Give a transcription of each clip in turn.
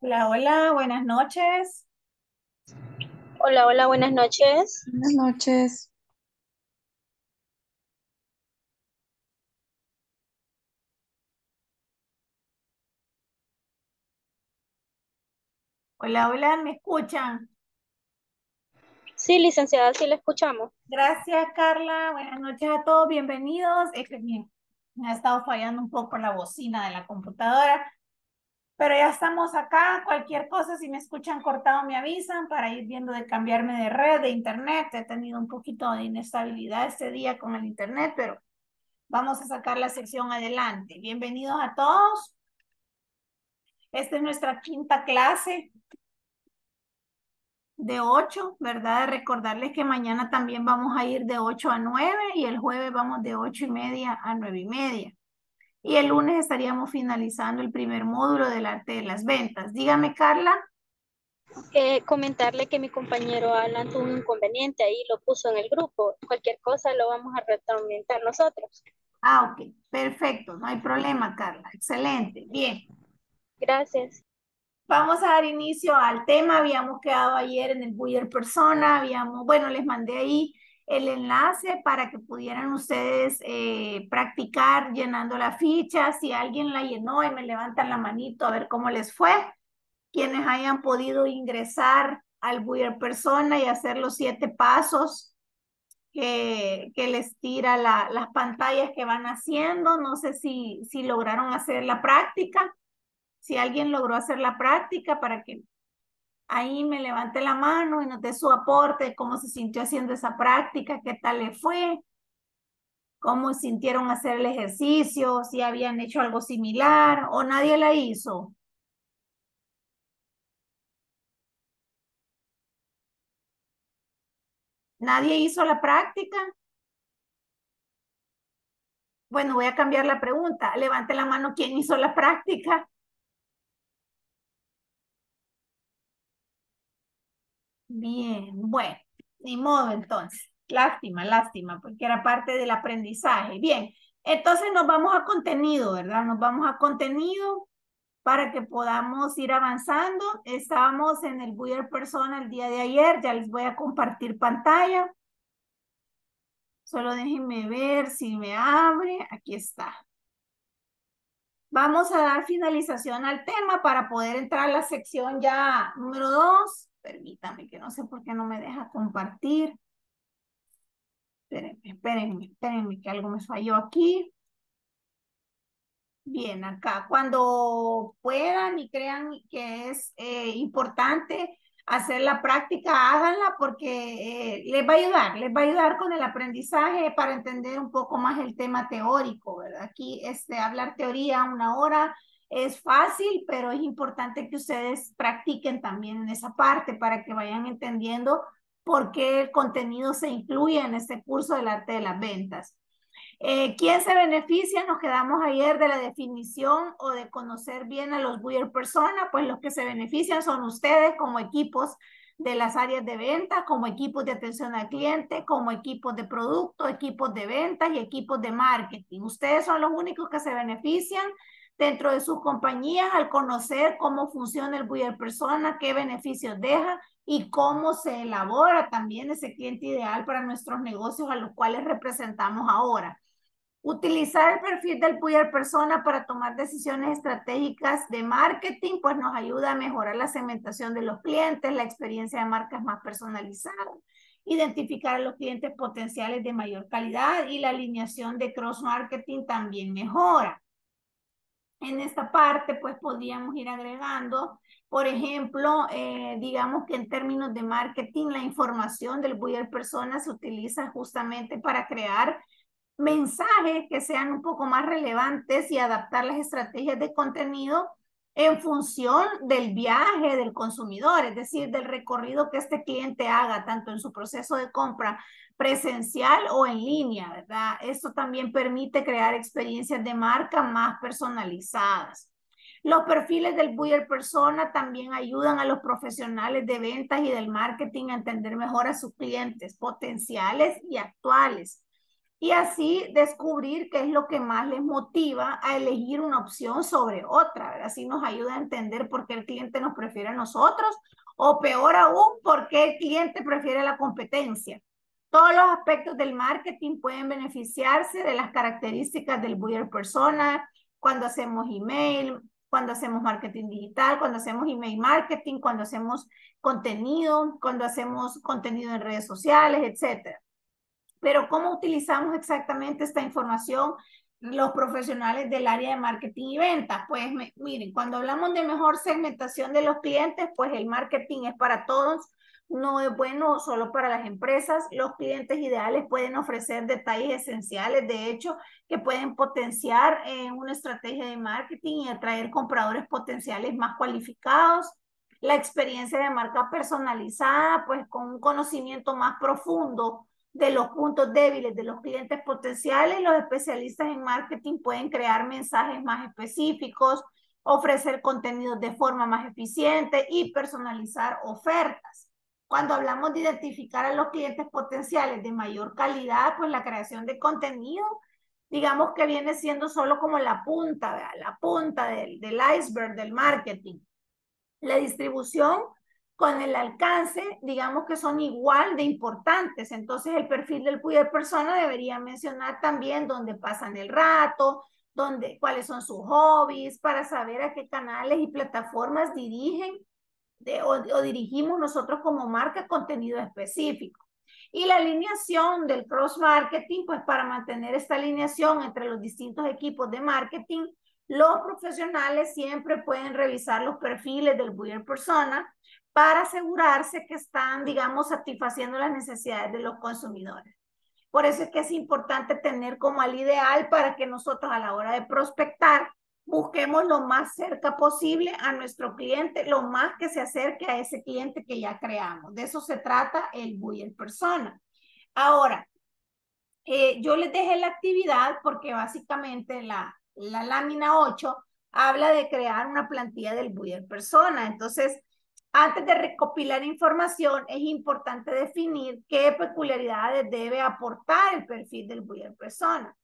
Hola, hola, buenas noches. Hola, hola, buenas noches. Buenas noches. Hola, hola, ¿me escuchan? Sí, licenciada, sí la escuchamos. Gracias, Carla. Buenas noches a todos, bienvenidos. Es que me, me ha estado fallando un poco la bocina de la computadora, pero ya estamos acá. Cualquier cosa, si me escuchan cortado, me avisan para ir viendo de cambiarme de red, de internet. He tenido un poquito de inestabilidad este día con el internet, pero vamos a sacar la sección adelante. Bienvenidos a todos. Esta es nuestra quinta clase de 8, ¿verdad? Recordarles que mañana también vamos a ir de 8 a 9 y el jueves vamos de 8 y media a 9 y media. Y el lunes estaríamos finalizando el primer módulo del arte de las ventas. Dígame, Carla. Eh, comentarle que mi compañero Alan tuvo un inconveniente ahí, lo puso en el grupo. Cualquier cosa lo vamos a retroalimentar nosotros. Ah, ok, perfecto, no hay problema, Carla. Excelente, bien. Gracias. Vamos a dar inicio al tema. Habíamos quedado ayer en el Buyer Persona, habíamos, bueno, les mandé ahí el enlace para que pudieran ustedes eh, practicar llenando la ficha. Si alguien la llenó y me levantan la manito a ver cómo les fue. Quienes hayan podido ingresar al Buyer Persona y hacer los siete pasos que, que les tira la, las pantallas que van haciendo. No sé si, si lograron hacer la práctica. Si alguien logró hacer la práctica para que ahí me levante la mano y nos dé su aporte, cómo se sintió haciendo esa práctica, qué tal le fue, cómo sintieron hacer el ejercicio, si habían hecho algo similar o nadie la hizo. ¿Nadie hizo la práctica? Bueno, voy a cambiar la pregunta. Levante la mano quién hizo la práctica. Bien, bueno, ni modo entonces. Lástima, lástima, porque era parte del aprendizaje. Bien, entonces nos vamos a contenido, ¿verdad? Nos vamos a contenido para que podamos ir avanzando. Estábamos en el Buyer Persona el día de ayer, ya les voy a compartir pantalla. Solo déjenme ver si me abre. Aquí está. Vamos a dar finalización al tema para poder entrar a la sección ya número dos. Permítame que no sé por qué no me deja compartir. Espérenme, espérenme, espérenme que algo me falló aquí. Bien, acá cuando puedan y crean que es eh, importante hacer la práctica, háganla porque eh, les va a ayudar, les va a ayudar con el aprendizaje para entender un poco más el tema teórico, ¿verdad? Aquí este, hablar teoría una hora es fácil, pero es importante que ustedes practiquen también en esa parte para que vayan entendiendo por qué el contenido se incluye en este curso del arte de las ventas. Eh, ¿Quién se beneficia? Nos quedamos ayer de la definición o de conocer bien a los buyer persona, pues los que se benefician son ustedes como equipos de las áreas de venta, como equipos de atención al cliente, como equipos de producto, equipos de ventas y equipos de marketing. Ustedes son los únicos que se benefician dentro de sus compañías al conocer cómo funciona el buyer persona, qué beneficios deja y cómo se elabora también ese cliente ideal para nuestros negocios a los cuales representamos ahora. Utilizar el perfil del buyer persona para tomar decisiones estratégicas de marketing, pues nos ayuda a mejorar la segmentación de los clientes, la experiencia de marcas más personalizada, identificar a los clientes potenciales de mayor calidad y la alineación de cross marketing también mejora. En esta parte, pues podríamos ir agregando, por ejemplo, eh, digamos que en términos de marketing, la información del buyer persona se utiliza justamente para crear mensajes que sean un poco más relevantes y adaptar las estrategias de contenido en función del viaje del consumidor, es decir, del recorrido que este cliente haga, tanto en su proceso de compra presencial o en línea, ¿verdad? Esto también permite crear experiencias de marca más personalizadas. Los perfiles del buyer persona también ayudan a los profesionales de ventas y del marketing a entender mejor a sus clientes potenciales y actuales y así descubrir qué es lo que más les motiva a elegir una opción sobre otra. Así nos ayuda a entender por qué el cliente nos prefiere a nosotros o peor aún, por qué el cliente prefiere la competencia. Todos los aspectos del marketing pueden beneficiarse de las características del buyer persona cuando hacemos email, cuando hacemos marketing digital, cuando hacemos email marketing, cuando hacemos contenido, cuando hacemos contenido en redes sociales, etcétera. Pero ¿cómo utilizamos exactamente esta información los profesionales del área de marketing y ventas? Pues miren, cuando hablamos de mejor segmentación de los clientes, pues el marketing es para todos no es bueno solo para las empresas. Los clientes ideales pueden ofrecer detalles esenciales, de hecho, que pueden potenciar en una estrategia de marketing y atraer compradores potenciales más cualificados. La experiencia de marca personalizada, pues con un conocimiento más profundo de los puntos débiles de los clientes potenciales, los especialistas en marketing pueden crear mensajes más específicos, ofrecer contenidos de forma más eficiente y personalizar ofertas. Cuando hablamos de identificar a los clientes potenciales de mayor calidad, pues la creación de contenido, digamos que viene siendo solo como la punta, la punta del, del iceberg del marketing. La distribución con el alcance, digamos que son igual de importantes. Entonces, el perfil del de persona debería mencionar también dónde pasan el rato, dónde, cuáles son sus hobbies, para saber a qué canales y plataformas dirigen o, dirigimos nosotros como marca contenido específico. Y la alineación del cross marketing, pues para mantener esta alineación entre los distintos equipos de marketing, los profesionales siempre pueden revisar los perfiles del buyer persona para asegurarse que están, digamos, satisfaciendo las necesidades de los consumidores. Por eso es que es importante tener como al ideal para que nosotros a la hora de prospectar busquemos lo más cerca posible a nuestro cliente, lo más que se acerque a ese cliente que ya creamos. De eso se trata el buyer persona. Ahora, eh, yo les dejé la actividad porque básicamente la, la lámina 8 habla de crear una plantilla del buyer persona. Entonces, antes de recopilar información, es importante definir qué peculiaridades debe aportar el perfil del buyer persona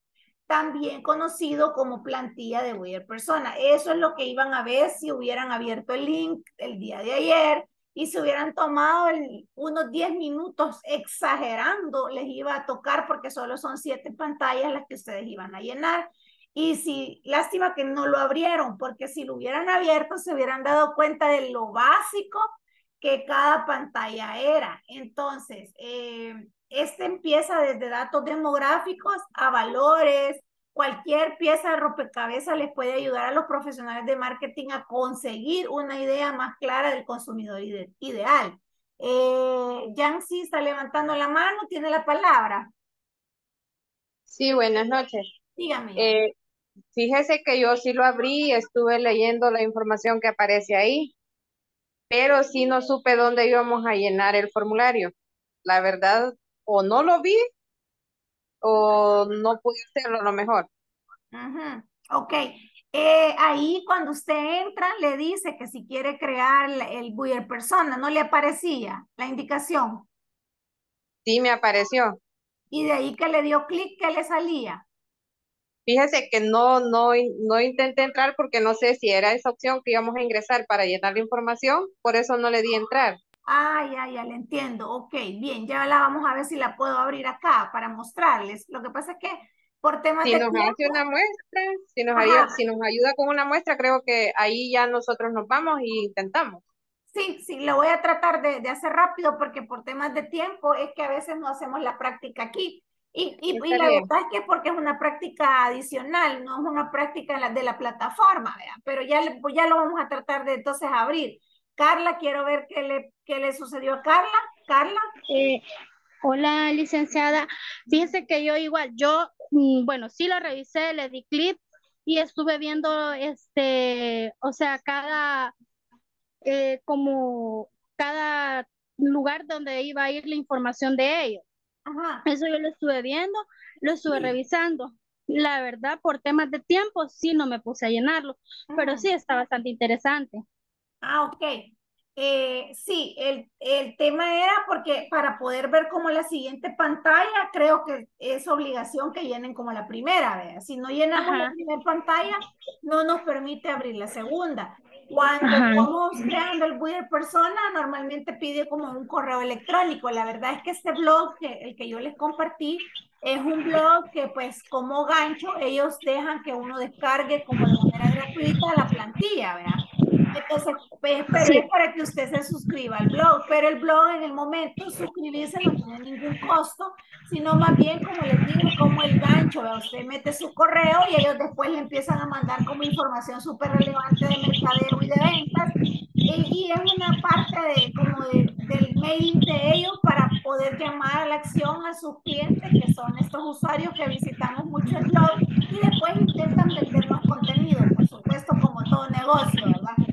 también conocido como plantilla de Buyer Persona. Eso es lo que iban a ver si hubieran abierto el link el día de ayer y se hubieran tomado unos 10 minutos exagerando, les iba a tocar porque solo son siete pantallas las que ustedes iban a llenar. Y si, lástima que no lo abrieron, porque si lo hubieran abierto se hubieran dado cuenta de lo básico que cada pantalla era. Entonces, eh, este empieza desde datos demográficos a valores. Cualquier pieza de rompecabezas les puede ayudar a los profesionales de marketing a conseguir una idea más clara del consumidor ideal. Eh, Yancy está levantando la mano, tiene la palabra. Sí, buenas noches. Dígame. Eh, fíjese que yo sí lo abrí, estuve leyendo la información que aparece ahí, pero sí no supe dónde íbamos a llenar el formulario. La verdad, o no lo vi o no pude hacerlo lo mejor. Ok. Eh, ahí cuando usted entra le dice que si quiere crear el buyer persona, ¿no le aparecía la indicación? Sí, me apareció. Y de ahí que le dio clic, ¿qué le salía? Fíjese que no, no, no intenté entrar porque no sé si era esa opción que íbamos a ingresar para llenar la información, por eso no le di entrar. Ah, ya, ya le entiendo. Ok, bien, ya la vamos a ver si la puedo abrir acá para mostrarles. Lo que pasa es que por temas si nos hace una muestra, si nos, ayuda, si nos ayuda con una muestra, creo que ahí ya nosotros nos vamos y intentamos. Sí, sí, lo voy a tratar de, de, hacer rápido porque por temas de tiempo es que a veces no hacemos la práctica aquí. Y, y, y la verdad es que porque es una práctica adicional, no es una práctica de la, plataforma, ¿verdad? pero ya, ya lo vamos a tratar de entonces abrir. Carla, quiero ver qué le, qué le sucedió a Carla. Carla. Eh, hola, licenciada. Fíjese que yo igual, yo, mm, bueno, sí lo revisé, le di clip y estuve viendo, este, o sea, cada, eh, como cada lugar donde iba a ir la información de ellos. Ajá. Eso yo lo estuve viendo, lo estuve revisando. La verdad, por temas de tiempo, sí no me puse a llenarlo, pero sí está bastante interesante. Ah, ok. Eh, sí, el, el, tema era porque para poder ver como la siguiente pantalla, creo que es obligación que llenen como la primera, ¿vea? Si no llenamos la primera pantalla, no nos permite abrir la segunda. Cuando estamos creando el Builder Persona, normalmente pide como un correo electrónico. La verdad es que este blog, el que yo les compartí, es un blog que pues como gancho ellos dejan que uno descargue como de manera gratuita la plantilla, ¿verdad? Entonces, pues, pero para que usted se suscriba al blog, pero el blog en el momento suscribirse no tiene ningún costo, sino más bien, como les digo, como el gancho, usted mete su correo y ellos después le empiezan a mandar como información súper relevante de mercadeo y de ventas, y, es una parte de, como de, del mailing de ellos para poder llamar a la acción a sus clientes, que son estos usuarios que visitamos mucho el blog, y después intentan vender más contenido, por supuesto, como todo negocio, ¿verdad?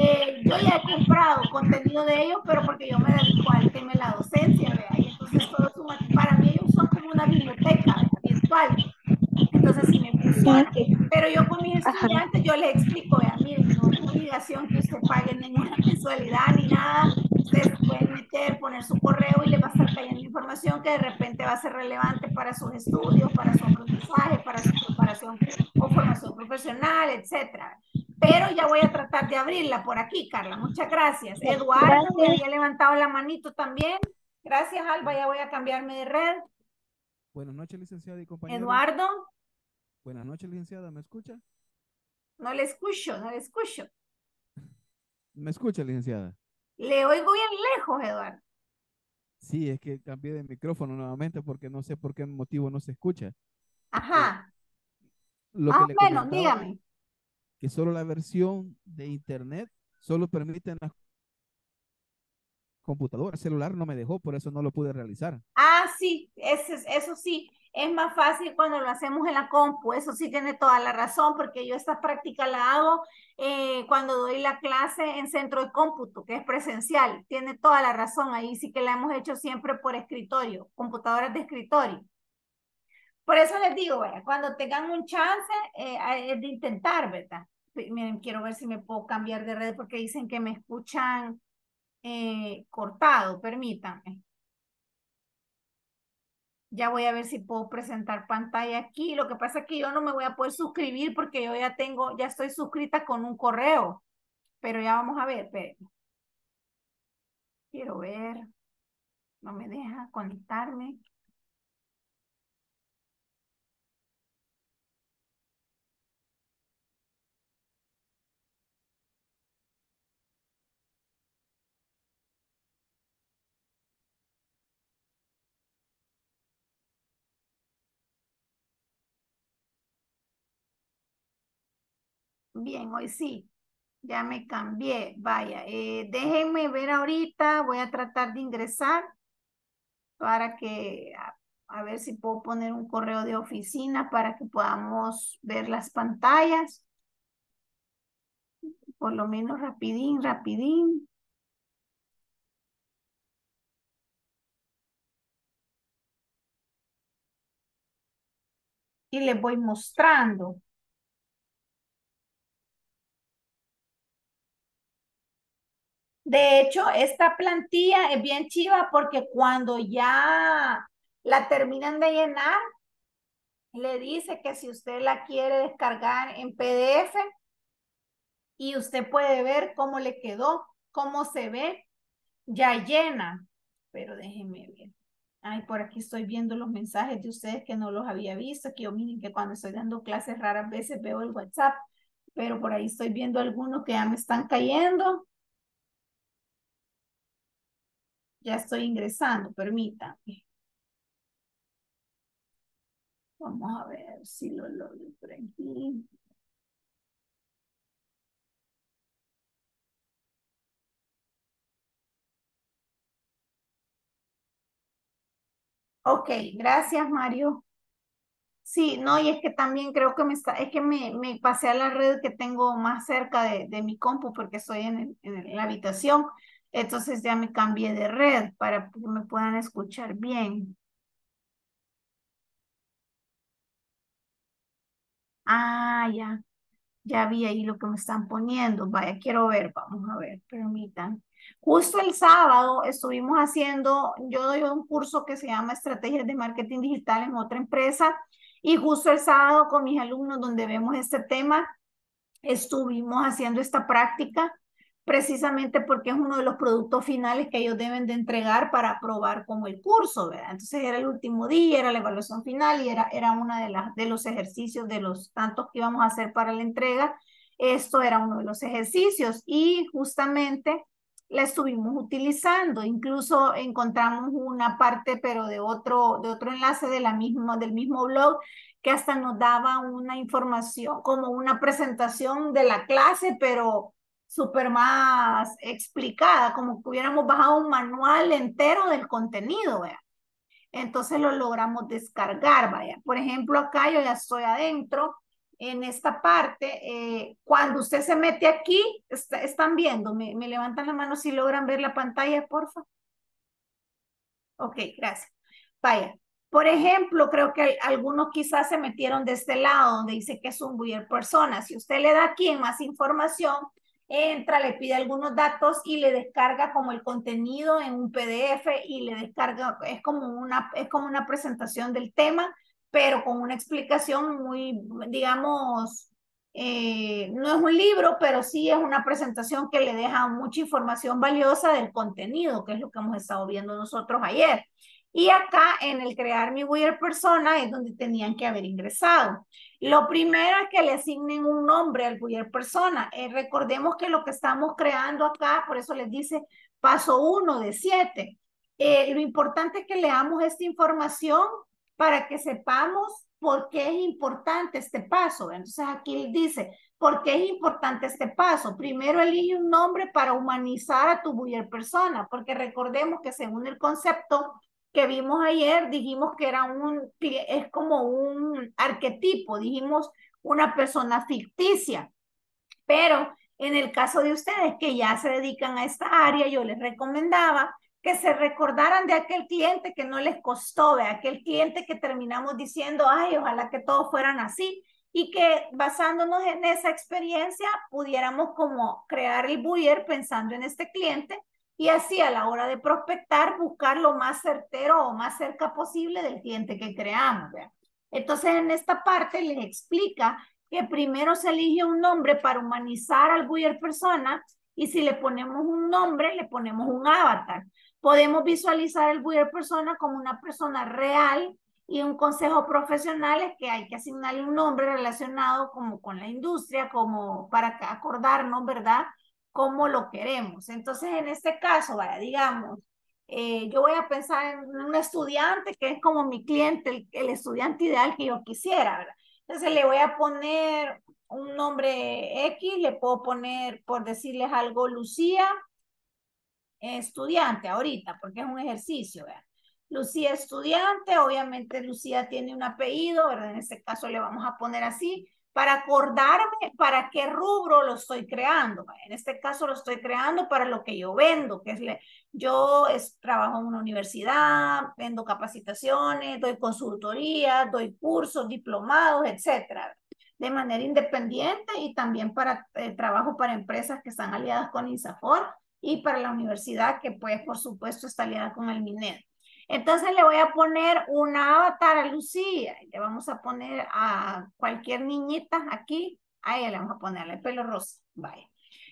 Eh, yo ya he comprado contenido de ellos, pero porque yo me dedico al tema de la docencia, ¿verdad? Y entonces todo para mí ellos son como una biblioteca virtual. Entonces sí me funciona. Pero yo con mis estudiantes, yo les explico, vean, miren, no es obligación que usted pague ninguna mensualidad ni nada. Ustedes pueden meter, poner su correo y les va a estar cayendo información que de repente va a ser relevante para sus estudios, para su aprendizaje, para su preparación o formación profesional, etcétera pero ya voy a tratar de abrirla por aquí, Carla. Muchas gracias. Eduardo, que había levantado la manito también. Gracias, Alba. Ya voy a cambiarme de red. Buenas noches, licenciada y compañero. Eduardo. Buenas noches, licenciada. ¿Me escucha? No le escucho, no le escucho. ¿Me escucha, licenciada? Le oigo bien lejos, Eduardo. Sí, es que cambié de micrófono nuevamente porque no sé por qué motivo no se escucha. Ajá. Lo ah, bueno, dígame que solo la versión de internet solo permite en la computadora, celular no me dejó, por eso no lo pude realizar. Ah, sí, eso, eso sí, es más fácil cuando lo hacemos en la compu, eso sí tiene toda la razón, porque yo esta práctica la hago eh, cuando doy la clase en centro de cómputo, que es presencial, tiene toda la razón, ahí sí que la hemos hecho siempre por escritorio, computadoras de escritorio. Por eso les digo, cuando tengan un chance, eh, es de intentar, ¿verdad? Miren, quiero ver si me puedo cambiar de red porque dicen que me escuchan eh, cortado, permítanme. Ya voy a ver si puedo presentar pantalla aquí. Lo que pasa es que yo no me voy a poder suscribir porque yo ya tengo, ya estoy suscrita con un correo. Pero ya vamos a ver, Quiero ver. No me deja conectarme. Bien, hoy sí. Ya me cambié. Vaya, eh, déjenme ver ahorita. Voy a tratar de ingresar para que, a, ver si puedo poner un correo de oficina para que podamos ver las pantallas. Por lo menos rapidín, rapidín. Y les voy mostrando. De hecho, esta plantilla es bien chiva porque cuando ya la terminan de llenar, le dice que si usted la quiere descargar en PDF y usted puede ver cómo le quedó, cómo se ve, ya llena. Pero déjenme ver. Ay, por aquí estoy viendo los mensajes de ustedes que no los había visto, que yo miren que cuando estoy dando clases raras veces veo el WhatsApp, pero por ahí estoy viendo algunos que ya me están cayendo. Ya estoy ingresando, permítame. Vamos a ver si lo logro por aquí. Ok, gracias Mario. Sí, no, y es que también creo que me está, es que me, me pasé a la red que tengo más cerca de, de mi compu porque estoy en, en la habitación. Entonces ya me cambié de red para que me puedan escuchar bien. Ah, ya. Ya vi ahí lo que me están poniendo. Vaya, quiero ver, vamos a ver, permitan. Justo el sábado estuvimos haciendo, yo doy un curso que se llama Estrategias de Marketing Digital en otra empresa y justo el sábado con mis alumnos donde vemos este tema, estuvimos haciendo esta práctica precisamente porque es uno de los productos finales que ellos deben de entregar para aprobar como el curso, ¿verdad? Entonces era el último día, era la evaluación final y era, era uno de, las, de los ejercicios de los tantos que íbamos a hacer para la entrega. Esto era uno de los ejercicios y justamente la estuvimos utilizando. Incluso encontramos una parte, pero de otro, de otro enlace de la del mismo blog, que hasta nos daba una información, como una presentación de la clase, pero súper más explicada, como que hubiéramos bajado un manual entero del contenido, ¿vea? Entonces lo logramos descargar, vaya. Por ejemplo, acá yo ya estoy adentro, en esta parte, eh, cuando usted se mete aquí, están viendo, me, me, levantan la mano si logran ver la pantalla, por favor. Ok, gracias. Vaya, por ejemplo, creo que algunos quizás se metieron de este lado, donde dice que es un buyer persona. Si usted le da aquí en más información, entra, le pide algunos datos y le descarga como el contenido en un PDF y le descarga, es como una, es como una presentación del tema, pero con una explicación muy, digamos, eh, no es un libro, pero sí es una presentación que le deja mucha información valiosa del contenido, que es lo que hemos estado viendo nosotros ayer. Y acá en el crear mi Buyer Persona es donde tenían que haber ingresado. Lo primero es que le asignen un nombre al buyer persona. Eh, recordemos que lo que estamos creando acá, por eso les dice paso uno de siete. Eh, lo importante es que leamos esta información para que sepamos por qué es importante este paso. Entonces aquí dice, ¿por qué es importante este paso? Primero elige un nombre para humanizar a tu buyer persona, porque recordemos que según el concepto que vimos ayer, dijimos que era un, es como un arquetipo, dijimos una persona ficticia. Pero en el caso de ustedes que ya se dedican a esta área, yo les recomendaba que se recordaran de aquel cliente que no les costó, de aquel cliente que terminamos diciendo, ay, ojalá que todos fueran así, y que basándonos en esa experiencia pudiéramos como crear el buyer pensando en este cliente y así a la hora de prospectar buscar lo más certero o más cerca posible del cliente que creamos. Entonces en esta parte les explica que primero se elige un nombre para humanizar al buyer persona y si le ponemos un nombre, le ponemos un avatar. Podemos visualizar el buyer persona como una persona real y un consejo profesional es que hay que asignarle un nombre relacionado como con la industria, como para acordarnos, ¿verdad? Cómo lo queremos. Entonces, en este caso, vaya, digamos, eh, yo voy a pensar en un estudiante que es como mi cliente, el, estudiante ideal que yo quisiera. Entonces le voy a poner un nombre X, le puedo poner, por decirles algo, Lucía, estudiante ahorita, porque es un ejercicio, ¿verdad? Lucía estudiante, obviamente Lucía tiene un apellido, ¿verdad? En este caso le vamos a poner así, para acordarme para qué rubro lo estoy creando. En este caso lo estoy creando para lo que yo vendo, que es yo es, trabajo en una universidad, vendo capacitaciones, doy consultoría, doy cursos, diplomados, etcétera, de manera independiente y también para eh, trabajo para empresas que están aliadas con INSAFOR y para la universidad que pues por supuesto está aliada con el MINED. Entonces le voy a poner una avatar a Lucía. Le vamos a poner a cualquier niñita aquí. A ella le vamos a ponerle el pelo rosa. Vaya.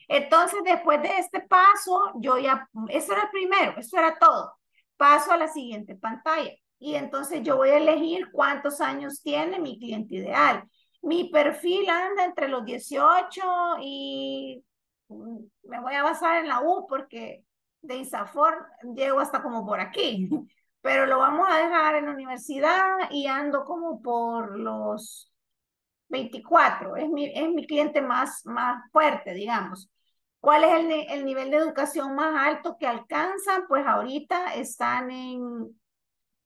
Entonces, después de este paso, yo ya, eso era el primero, eso era todo. Paso a la siguiente pantalla. Y entonces yo voy a elegir cuántos años tiene mi cliente ideal. Mi perfil anda entre los 18 y mm, me voy a basar en la U porque de Isafor llego hasta como por aquí pero lo vamos a dejar en la universidad y ando como por los 24, es mi, es mi cliente más, más fuerte, digamos. ¿Cuál es el, el nivel de educación más alto que alcanzan? Pues ahorita están en,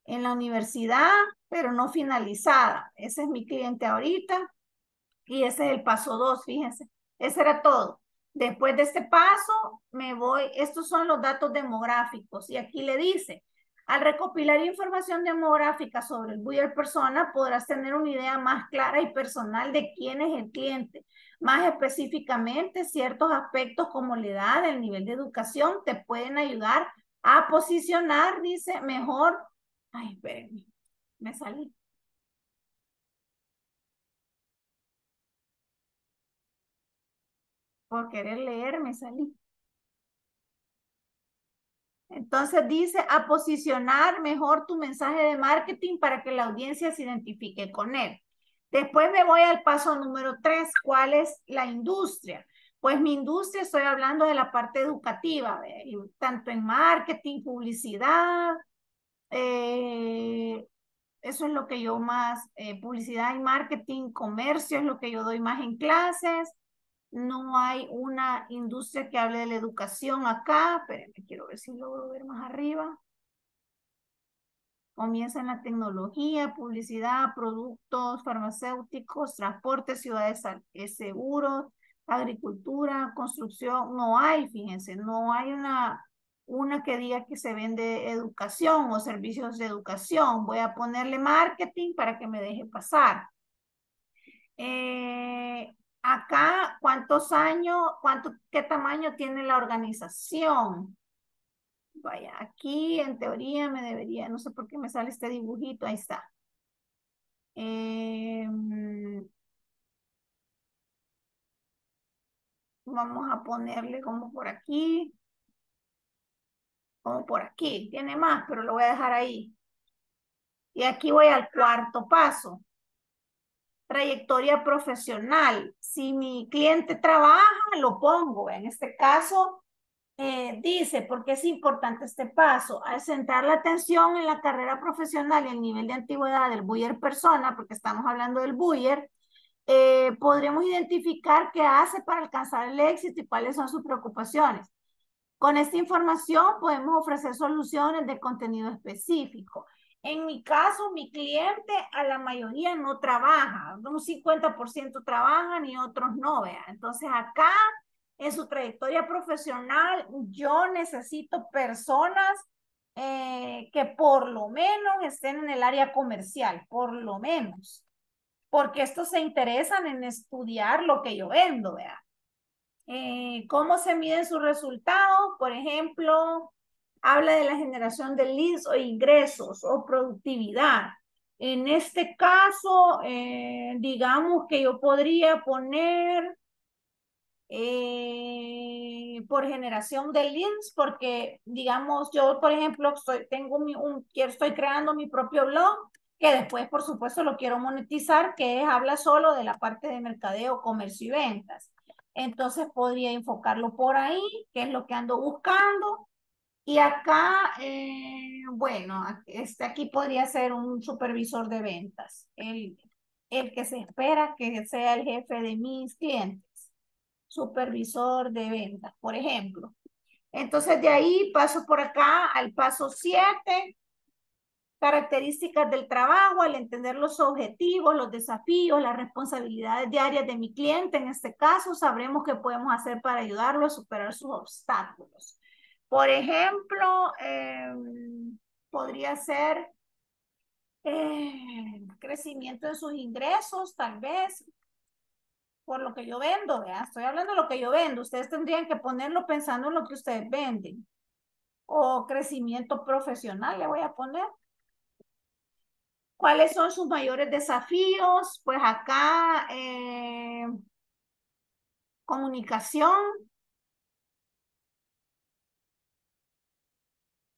en la universidad, pero no finalizada. Ese es mi cliente ahorita y ese es el paso 2, fíjense. Ese era todo. Después de este paso, me voy, estos son los datos demográficos y aquí le dice, al recopilar información demográfica sobre el buyer persona, podrás tener una idea más clara y personal de quién es el cliente. Más específicamente, ciertos aspectos como la edad, el nivel de educación, te pueden ayudar a posicionar, dice, mejor. Ay, espérenme, me salí. Por querer leer, me salí. Entonces dice a posicionar mejor tu mensaje de marketing para que la audiencia se identifique con él. Después me voy al paso número tres, ¿cuál es la industria? Pues mi industria, estoy hablando de la parte educativa, tanto en marketing, publicidad, eh, eso es lo que yo más, eh, publicidad y marketing, comercio es lo que yo doy más en clases, no hay una industria que hable de la educación acá. Espérenme, quiero ver si logro ver más arriba. Comienza en la tecnología, publicidad, productos farmacéuticos, transporte, ciudades eh, seguros, agricultura, construcción. No hay, fíjense, no hay una, una que diga que se vende educación o servicios de educación. Voy a ponerle marketing para que me deje pasar. Eh, Acá, ¿cuántos años, cuánto, qué tamaño tiene la organización? Vaya, aquí en teoría me debería, no sé por qué me sale este dibujito, ahí está. Em, vamos a ponerle como por aquí, como por aquí, tiene más, pero lo voy a dejar ahí. Y aquí voy al cuarto paso trayectoria profesional. Si mi cliente trabaja, lo pongo. En este caso, eh, dice, porque es importante este paso, al centrar la atención en la carrera profesional y el nivel de antigüedad del buyer persona, porque estamos hablando del buyer, eh, podremos identificar qué hace para alcanzar el éxito y cuáles son sus preocupaciones. Con esta información podemos ofrecer soluciones de contenido específico. En mi caso, mi cliente a la mayoría no trabaja, un 50% trabajan y otros no, vean. Entonces acá, en su trayectoria profesional, yo necesito personas eh, que por lo menos estén en el área comercial, por lo menos, porque estos se interesan en estudiar lo que yo vendo, vean. Eh, ¿Cómo se miden sus resultados? Por ejemplo, habla de la generación de leads o ingresos o productividad. En este caso, eh, digamos que yo podría poner eh, por generación de leads, porque digamos, yo, por ejemplo, estoy, tengo un, estoy creando mi propio blog, que después, por supuesto, lo quiero monetizar, que habla solo de la parte de mercadeo, comercio y ventas. Entonces podría enfocarlo por ahí, que es lo que ando buscando. Y acá, eh, bueno, este aquí podría ser un supervisor de ventas, el, el que se espera que sea el jefe de mis clientes, supervisor de ventas, por ejemplo. Entonces de ahí paso por acá al paso 7, características del trabajo, al entender los objetivos, los desafíos, las responsabilidades diarias de mi cliente. En este caso, sabremos qué podemos hacer para ayudarlo a superar sus obstáculos. Por ejemplo, em, podría ser eh, crecimiento de sus ingresos, tal vez, por lo que yo vendo, estoy hablando de lo que yo vendo, ustedes tendrían que ponerlo pensando en lo que ustedes venden. O crecimiento profesional, le voy a poner. ¿Cuáles son sus mayores desafíos? Pues acá, eh, comunicación,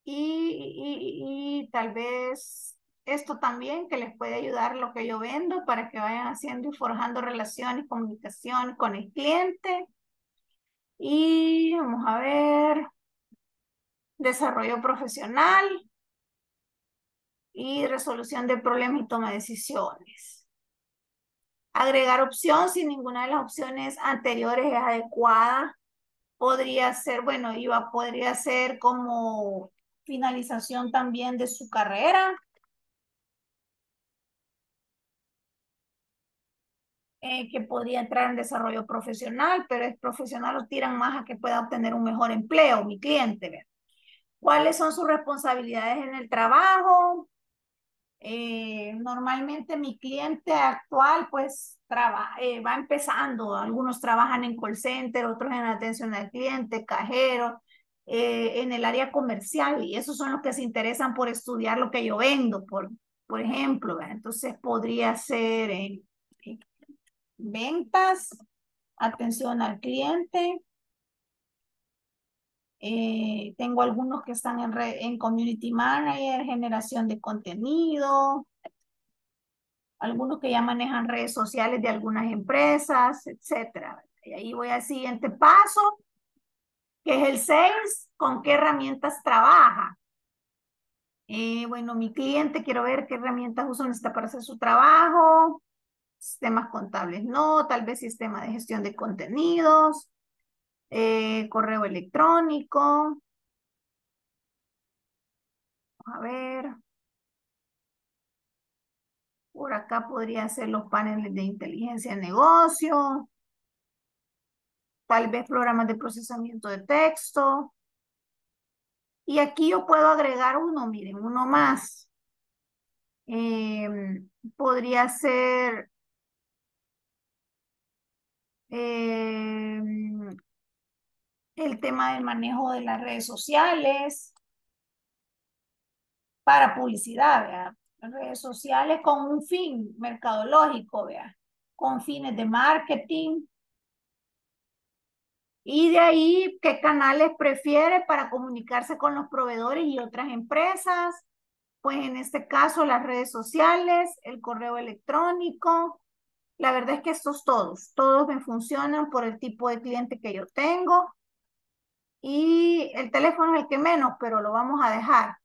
y, tal vez esto también que les puede ayudar lo que yo vendo para que vayan haciendo y forjando relaciones, comunicación con el cliente. Y vamos a ver, desarrollo profesional y resolución de problemas y toma de decisiones. Agregar opción si ninguna de las opciones anteriores es adecuada. Podría ser, bueno, iba, podría ser como finalización también de su carrera. Eh, que podría entrar en desarrollo profesional, pero es profesional o tiran más a que pueda obtener un mejor empleo, mi cliente. ¿Cuáles son sus responsabilidades en el trabajo? Eh, normalmente mi cliente actual pues trabaja, eh, va empezando, algunos trabajan en call center, otros en atención al cliente, cajero, eh, en el área comercial y esos son los que se interesan por estudiar lo que yo vendo, por, por ejemplo, entonces podría ser en ventas, atención al cliente, eh, tengo algunos que están en, en Community Manager, generación de contenido, algunos que ya manejan redes sociales de algunas empresas, etcétera. Y ahí voy al siguiente paso, que es el sales, con qué herramientas trabaja. Eh, bueno, mi cliente, quiero ver qué herramientas usa para hacer su trabajo. Sistemas contables, no, tal vez sistema de gestión de contenidos, eh, correo electrónico. A ver. Por acá podría ser los paneles de inteligencia de negocio. Tal vez programas de procesamiento de texto. Y aquí yo puedo agregar uno, miren, uno más. Em, podría ser em, el tema del manejo de las redes sociales para publicidad, ¿vea? redes sociales con un fin mercadológico, vea, con fines de marketing. Y de ahí, ¿qué canales prefiere para comunicarse con los proveedores y otras empresas? Pues en este caso, las redes sociales, el correo electrónico. La verdad es que estos todos, todos me funcionan por el tipo de cliente que yo tengo y el teléfono es el que menos, pero lo vamos a dejar.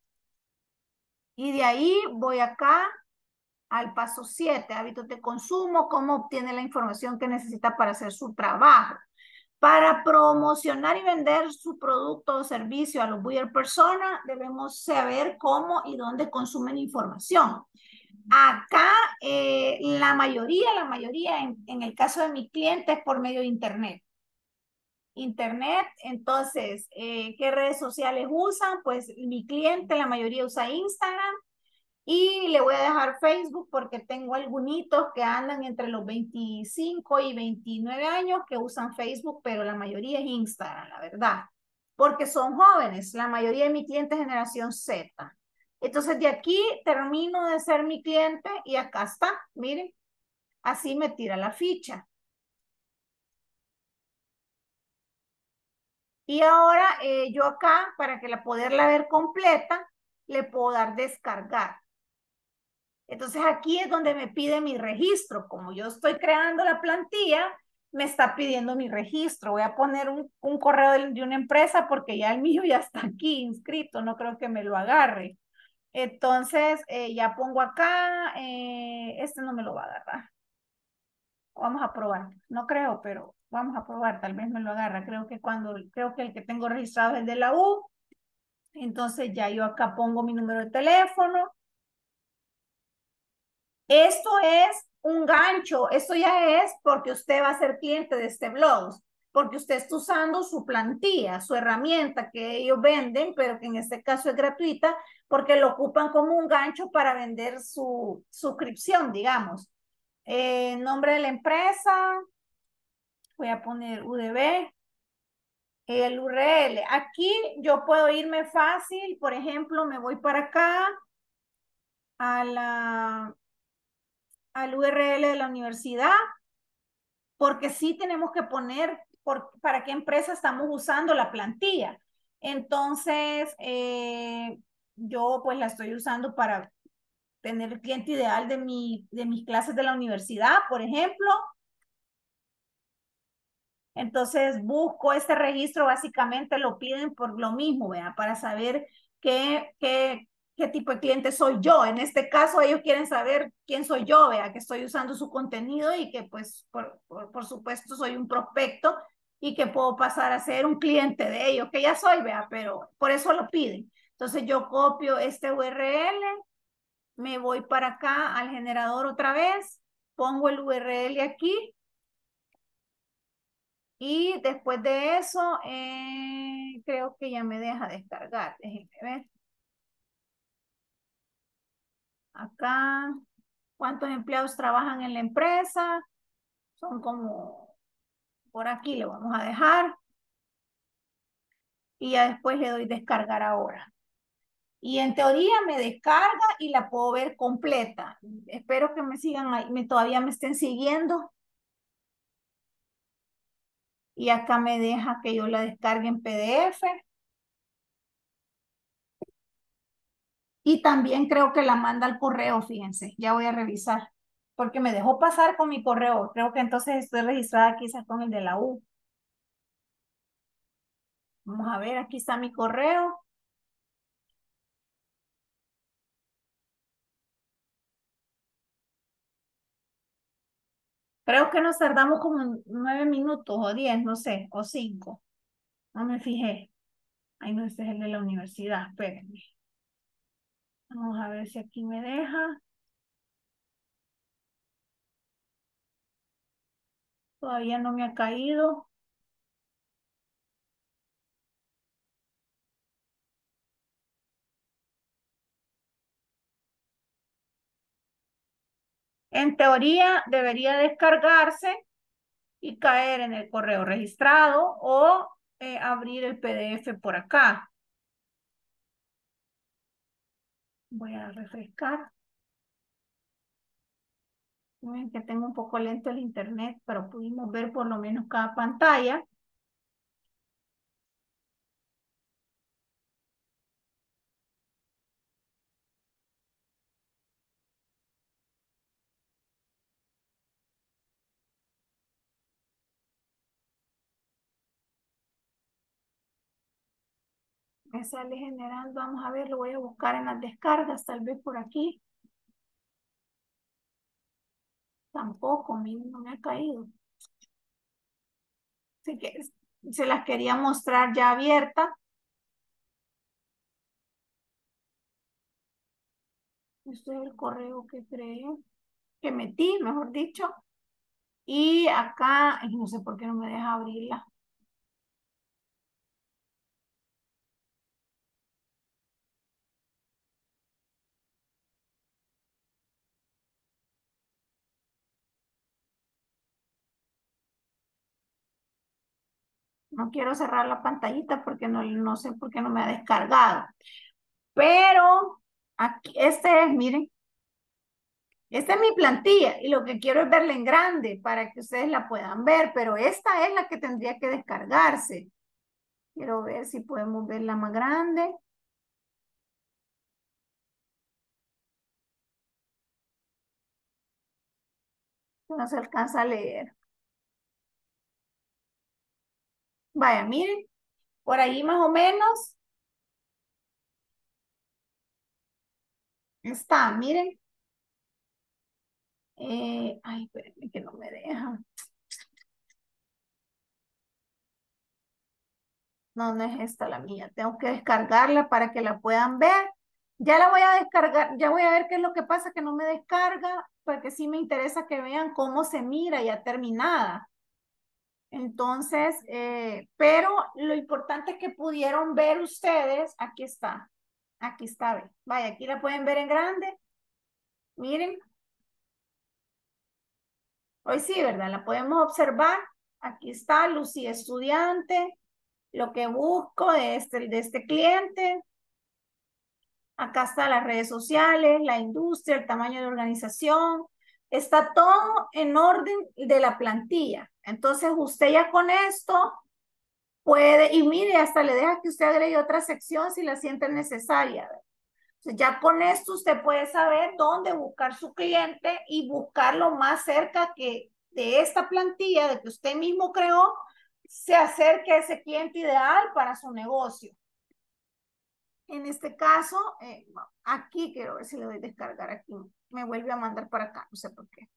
Y de ahí voy acá al paso 7, hábitos de consumo, cómo obtiene la información que necesita para hacer su trabajo. Para promocionar y vender su producto o servicio a los buyer persona, debemos saber cómo y dónde consumen información. Acá, eh, la mayoría, la mayoría, en, el caso de mi cliente, es por medio de Internet. Internet. Entonces, eh, ¿qué redes sociales usan? Pues mi cliente, la mayoría usa Instagram. Y le voy a dejar Facebook porque tengo algunos que andan entre los 25 y 29 años que usan Facebook, pero la mayoría es Instagram, la verdad. Porque son jóvenes, la mayoría de mi cliente generación Z. Entonces de aquí termino de ser mi cliente y acá está, miren, así me tira la ficha. Y ahora eh, yo acá, para que la poderla ver completa, le puedo dar descargar. Entonces aquí es donde me pide mi registro. Como yo estoy creando la plantilla, me está pidiendo mi registro. Voy a poner un, correo de, una empresa porque ya el mío ya está aquí inscrito, no creo que me lo agarre. Entonces eh, ya pongo acá, eh, este no me lo va a agarrar. Vamos a probar, no creo, pero Vamos a probar, tal vez me lo agarra. Creo que cuando, creo que el que tengo registrado es el de la U. Entonces ya yo acá pongo mi número de teléfono. Esto es un gancho. Esto ya es porque usted va a ser cliente de este blog. Porque usted está usando su plantilla, su herramienta que ellos venden, pero que en este caso es gratuita, porque lo ocupan como un gancho para vender su suscripción, digamos. Eh, nombre de la empresa, Voy a poner UDB. El URL. Aquí yo puedo irme fácil. Por ejemplo, me voy para acá a la, al URL de la universidad. Porque sí tenemos que poner por, para qué empresa estamos usando la plantilla. Entonces, eh, yo pues la estoy usando para tener el cliente ideal de, mi, de mis clases de la universidad, por ejemplo. Entonces busco este registro, básicamente lo piden por lo mismo, ¿vea? para saber qué, qué, qué tipo de cliente soy yo. En este caso ellos quieren saber quién soy yo, vea, que estoy usando su contenido y que pues por, por, supuesto soy un prospecto y que puedo pasar a ser un cliente de ellos, que ya soy, vea, pero por eso lo piden. Entonces yo copio este URL, me voy para acá al generador otra vez, pongo el URL aquí y después de eso, eh, creo que ya me deja descargar. Déjenme ver. Acá, ¿cuántos empleados trabajan en la empresa? Son como, por aquí le vamos a dejar. Y ya después le doy descargar ahora. Y en teoría me descarga y la puedo ver completa. Espero que me sigan ahí, me, todavía me estén siguiendo. Y acá me deja que yo la descargue en PDF. Y también creo que la manda al correo, fíjense, ya voy a revisar, porque me dejó pasar con mi correo. Creo que entonces estoy registrada quizás con el de la U. Vamos a ver, aquí está mi correo. Creo que nos tardamos como nueve minutos o diez, no sé, o cinco. No me fijé. Ay, no, este es el de la universidad, espérenme. Vamos a ver si aquí me deja. Todavía no me ha caído. En teoría debería descargarse y caer en el correo registrado o eh, abrir el PDF por acá. Voy a refrescar. Ven que tengo un poco lento el internet, pero pudimos ver por lo menos cada pantalla. Me sale generando, vamos a ver, lo voy a buscar en las descargas, tal vez por aquí. Tampoco, no me ha caído. Así que se las quería mostrar ya abierta. Este es el correo que creé, que metí, mejor dicho. Y acá, no sé por qué no me deja abrirla. No quiero cerrar la pantallita porque no, no sé por qué no me ha descargado. Pero aquí, este es, miren, esta es mi plantilla y lo que quiero es verla en grande para que ustedes la puedan ver, pero esta es la que tendría que descargarse. Quiero ver si podemos verla más grande. No se alcanza a leer. Vaya, miren, por ahí más o menos está, miren. Eh, ay, espérenme que no me deja. No, no es esta la mía. Tengo que descargarla para que la puedan ver. Ya la voy a descargar, ya voy a ver qué es lo que pasa que no me descarga, porque sí me interesa que vean cómo se mira ya terminada. Entonces, eh, pero lo importante es que pudieron ver ustedes, aquí está, aquí está, vaya, aquí la pueden ver en grande, miren. Hoy sí, ¿verdad? La podemos observar, aquí está, Lucía estudiante, lo que busco de este, de este cliente, acá está las redes sociales, la industria, el tamaño de organización, está todo en orden de la plantilla. Entonces usted ya con esto puede, y mire, hasta le deja que usted agregue otra sección si la siente necesaria. ya con esto usted puede saber dónde buscar su cliente y buscarlo más cerca que de esta plantilla de que usted mismo creó, se acerque a ese cliente ideal para su negocio. En este caso, eh, aquí quiero ver si le doy descargar aquí. Me vuelve a mandar para acá, no sé por qué.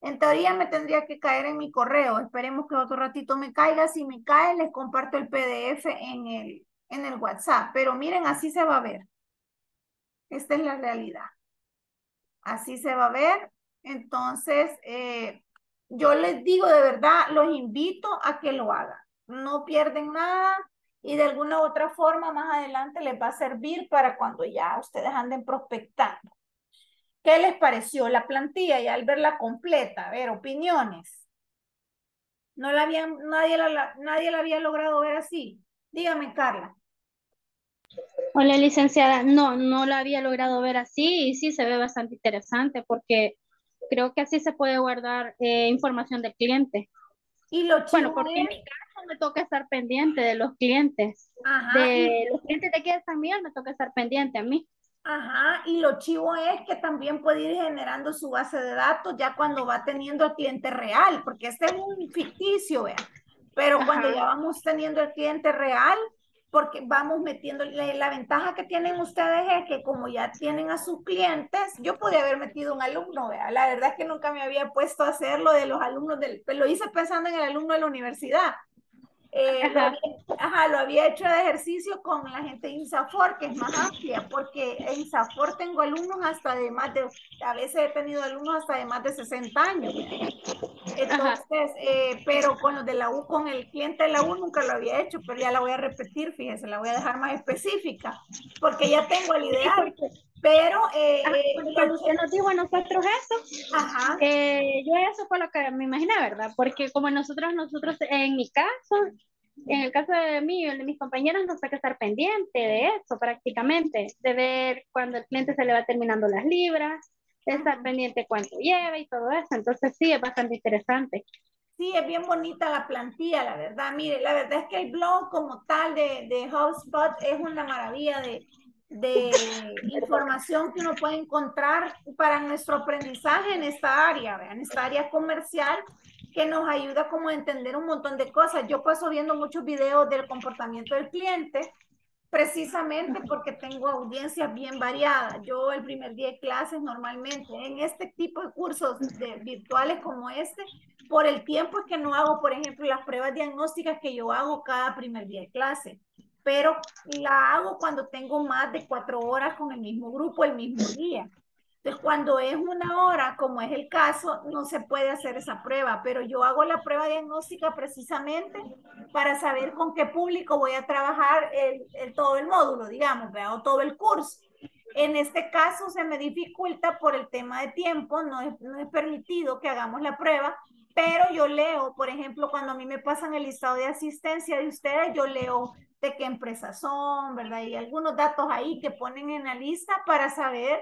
En teoría me tendría que caer en mi correo. Esperemos que otro ratito me caiga. Si me cae, les comparto el PDF en el, en el WhatsApp. Pero miren, así se va a ver. Esta es la realidad. Así se va a ver. Entonces, eh, yo les digo de verdad, los invito a que lo hagan. No pierden nada y de alguna u otra forma más adelante les va a servir para cuando ya ustedes anden prospectando. ¿Qué les pareció la plantilla y al verla completa? A ver, opiniones. No la habían, nadie la, nadie la había logrado ver así. Dígame, Carla. Hola, licenciada. No, no la había logrado ver así y sí se ve bastante interesante porque creo que así se puede guardar eh, información del cliente. Y lo bueno, porque en mi caso me toca estar pendiente de los clientes. Ajá, de los clientes de que también me toca estar pendiente a mí. Ajá, y lo chivo es que también puede ir generando su base de datos ya cuando va teniendo el cliente real, porque este es un ficticio, vea. Pero cuando ya vamos teniendo el cliente real, porque vamos metiendo, la, ventaja que tienen ustedes es que como ya tienen a sus clientes, yo podía haber metido un alumno, ¿vea? la verdad es que nunca me había puesto a hacer lo de los alumnos, del, lo hice pensando en el alumno de la universidad. Eh, ajá. Lo, ajá, lo había hecho de ejercicio con la gente de INSAFOR, que es más amplia, porque en INSAFOR tengo alumnos hasta de más de, a veces he tenido alumnos hasta de más de 60 años. Entonces, eh, pero con los de la U, con el cliente de la U nunca lo había hecho, pero ya la voy a repetir, fíjense, la voy a dejar más específica, porque ya tengo el ideal. Pero eh, ah, eh cuando usted nos dijo a nosotros eso, Ajá. Eh, yo eso fue lo que me imaginé, ¿verdad? Porque como nosotros, nosotros en mi caso, en el caso de mí y de mis compañeros, nos que estar pendiente de eso prácticamente, de ver cuando el cliente se le va terminando las libras, estar pendiente cuánto lleva y todo eso. Entonces sí, es bastante interesante. Sí, es bien bonita la plantilla, la verdad. Mire, la verdad es que el blog como tal de, de HubSpot es una maravilla de, de información que uno puede encontrar para nuestro aprendizaje en esta área, en esta área comercial que nos ayuda como a entender un montón de cosas. Yo paso viendo muchos videos del comportamiento del cliente precisamente porque tengo audiencias bien variadas. Yo el primer día de clases normalmente en este tipo de cursos virtuales como este, por el tiempo es que no hago, por ejemplo, las pruebas diagnósticas que yo hago cada primer día de clase, pero la hago cuando tengo más de cuatro horas con el mismo grupo el mismo día. Entonces, cuando es una hora, como es el caso, no se puede hacer esa prueba, pero yo hago la prueba diagnóstica precisamente para saber con qué público voy a trabajar el, todo el módulo, digamos, o todo el curso. En este caso se me dificulta por el tema de tiempo, no es, no es permitido que hagamos la prueba, pero yo leo, por ejemplo, cuando a mí me pasan el listado de asistencia de ustedes, yo leo de qué empresas son, ¿verdad? Y algunos datos ahí que ponen en la lista para saber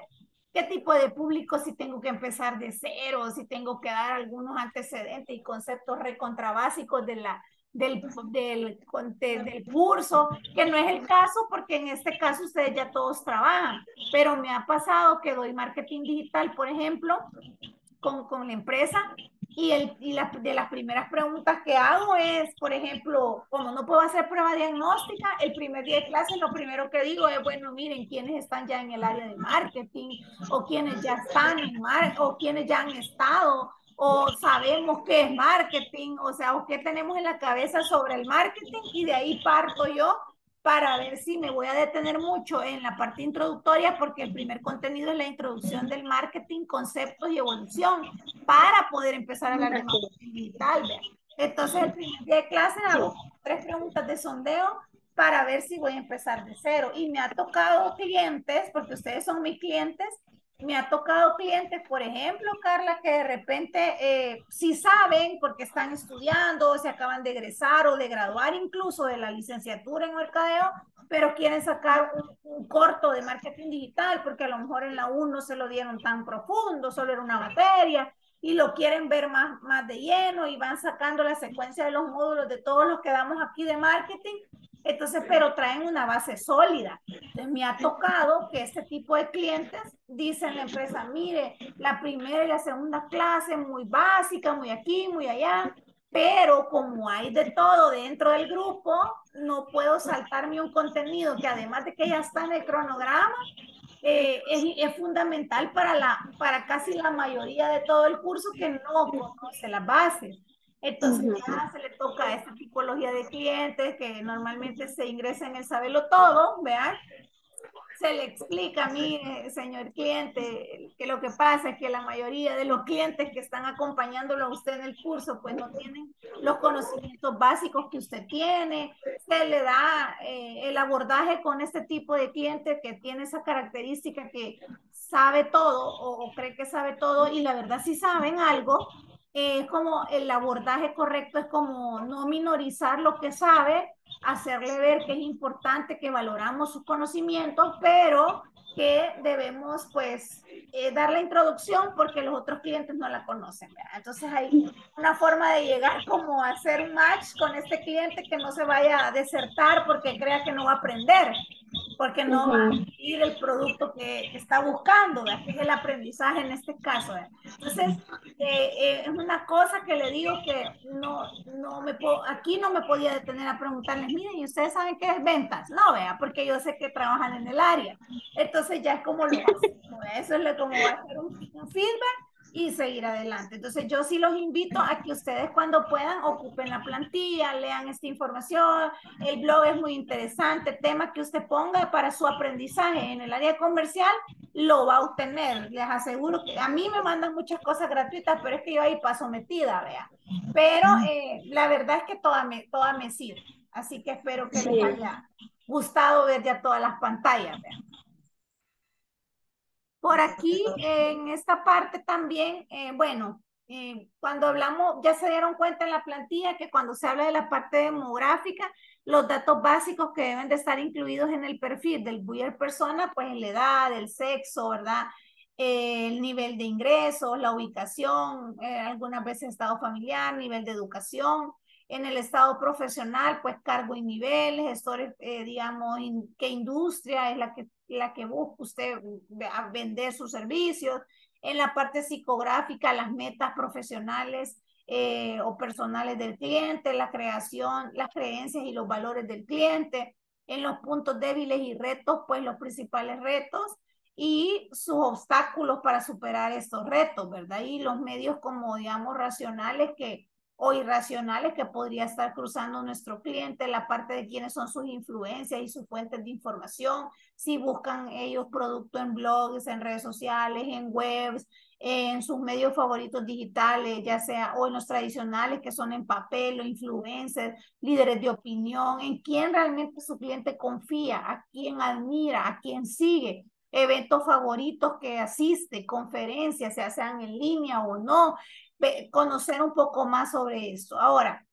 qué tipo de público, si tengo que empezar de cero, si tengo que dar algunos antecedentes y conceptos recontrabásicos de la, del, del, del, curso, que no es el caso porque en este caso ustedes ya todos trabajan, pero me ha pasado que doy marketing digital, por ejemplo, con, con la empresa y, el, y la, de las primeras preguntas que hago es, por ejemplo, como no puedo hacer prueba diagnóstica, el primer día de clase lo primero que digo es, bueno, miren, quiénes están ya en el área de marketing, o quiénes ya están en marketing, o quiénes ya han estado, o sabemos qué es marketing, o sea, o qué tenemos en la cabeza sobre el marketing, y de ahí parto yo para ver si me voy a detener mucho en la parte introductoria, porque el primer contenido es la introducción del marketing, conceptos y evolución, para poder empezar a hablar de marketing digital. Entonces, el primer día de clase hago tres preguntas de sondeo para ver si voy a empezar de cero. Y me ha tocado clientes, porque ustedes son mis clientes, me ha tocado clientes, por ejemplo, Carla, que de repente eh, si saben porque están estudiando o se acaban de egresar o de graduar incluso de la licenciatura en mercadeo, pero quieren sacar un, corto de marketing digital porque a lo mejor en la U no se lo dieron tan profundo, solo era una materia y lo quieren ver más, más de lleno y van sacando la secuencia de los módulos de todos los que damos aquí de marketing entonces, pero traen una base sólida. Entonces, me ha tocado que este tipo de clientes dicen la empresa, mire, la primera y la segunda clase muy básica, muy aquí, muy allá, pero como hay de todo dentro del grupo, no puedo saltarme un contenido que además de que ya está en el cronograma, eh, es, es, fundamental para, la, para casi la mayoría de todo el curso que no conoce las bases. Entonces ya se le toca a esta tipología de clientes que normalmente se ingresa en el saberlo todo, ¿vean? se le explica, mire, señor cliente, que lo que pasa es que la mayoría de los clientes que están acompañándolo a usted en el curso, pues no tienen los conocimientos básicos que usted tiene. Se le da eh, el abordaje con este tipo de cliente que tiene esa característica que sabe todo o, o cree que sabe todo y la verdad si saben algo, es como el abordaje correcto es como no minorizar lo que sabe, hacerle ver que es importante que valoramos sus conocimientos, pero que debemos pues eh, dar la introducción porque los otros clientes no la conocen. ¿verdad? Entonces hay una forma de llegar como a hacer un match con este cliente que no se vaya a desertar porque crea que no va a aprender, porque no va a adquirir el producto que, está buscando, ¿verdad? que es el aprendizaje en este caso. ¿verdad? Entonces eh, eh, es una cosa que le digo que no, no me puedo, aquí no me podía detener a preguntarles, miren, ¿y ustedes saben qué es ventas? No, vea, porque yo sé que trabajan en el área. Entonces ya es como lo Eso es lo, como va a ser un, un feedback y seguir adelante. Entonces yo sí los invito a que ustedes cuando puedan ocupen la plantilla, lean esta información, el blog es muy interesante, tema que usted ponga para su aprendizaje en el área comercial, lo va a obtener. Les aseguro que a mí me mandan muchas cosas gratuitas, pero es que yo ahí paso metida, vea. Pero eh, la verdad es que toda me, toda me sirve. Así que espero que les haya gustado ver ya todas las pantallas, vea. Por aquí, en esta parte también, eh, bueno, eh, cuando hablamos, ya se dieron cuenta en la plantilla que cuando se habla de la parte demográfica, los datos básicos que deben de estar incluidos en el perfil del buyer persona, pues la edad, el sexo, ¿verdad? el nivel de ingresos, la ubicación, eh, algunas veces estado familiar, nivel de educación, en el estado profesional, pues cargo y nivel, gestores, digamos, qué industria es la que la que busca usted vender sus servicios, en la parte psicográfica, las metas profesionales eh, o personales del cliente, la creación, las creencias y los valores del cliente, en los puntos débiles y retos, pues los principales retos y sus obstáculos para superar estos retos, ¿verdad? Y los medios como, digamos, racionales que o irracionales que podría estar cruzando nuestro cliente, la parte de quiénes son sus influencias y sus fuentes de información, si buscan ellos producto en blogs, en redes sociales, en webs, en sus medios favoritos digitales, ya sea o en los tradicionales que son en papel o influencers, líderes de opinión, en quién realmente su cliente confía, a quién admira, a quién sigue, eventos favoritos que asiste, conferencias, ya sean en línea o no, conocer un poco más sobre esto. Ahora,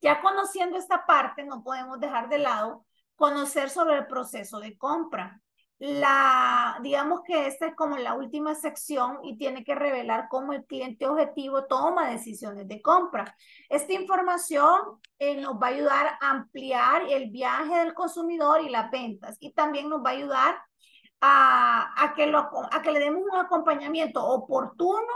ya conociendo esta parte, no podemos dejar de lado conocer sobre el proceso de compra. La, digamos que esta es como la última sección y tiene que revelar cómo el cliente objetivo toma decisiones de compra. Esta información eh, nos va a ayudar a ampliar el viaje del consumidor y las ventas y también nos va a ayudar a, a, que, lo, a que le demos un acompañamiento oportuno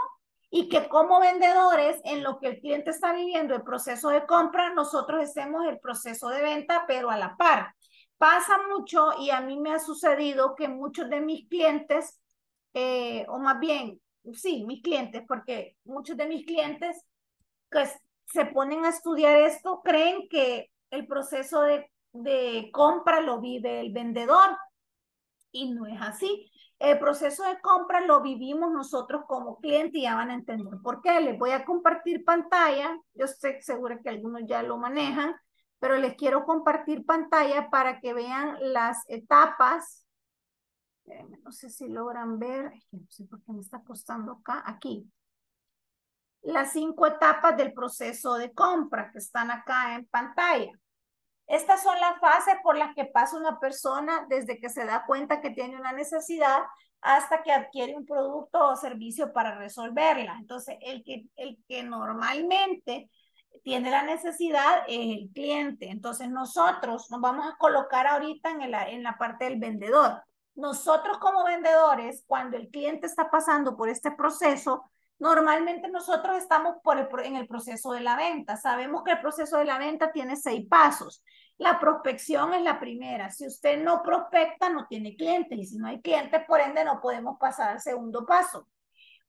y que como vendedores, en lo que el cliente está viviendo el proceso de compra, nosotros hacemos el proceso de venta, pero a la par. Pasa mucho y a mí me ha sucedido que muchos de mis clientes, eh, o más bien, sí, mis clientes, porque muchos de mis clientes que se ponen a estudiar esto, creen que el proceso de, de compra lo vive el vendedor y no es así. El proceso de compra lo vivimos nosotros como cliente y ya van a entender por qué. Les voy a compartir pantalla. Yo estoy segura que algunos ya lo manejan, pero les quiero compartir pantalla para que vean las etapas. No sé si logran ver. No sé por qué me está costando acá. Aquí. Las cinco etapas del proceso de compra que están acá en pantalla. Estas son las fases por las que pasa una persona desde que se da cuenta que tiene una necesidad hasta que adquiere un producto o servicio para resolverla. Entonces, el que, el que normalmente tiene la necesidad es el cliente. Entonces, nosotros nos vamos a colocar ahorita en, en la parte del vendedor. Nosotros como vendedores, cuando el cliente está pasando por este proceso, Normalmente nosotros estamos por en el proceso de la venta. Sabemos que el proceso de la venta tiene seis pasos. La prospección es la primera. Si usted no prospecta, no tiene clientes. Y si no hay clientes, por ende, no podemos pasar al segundo paso.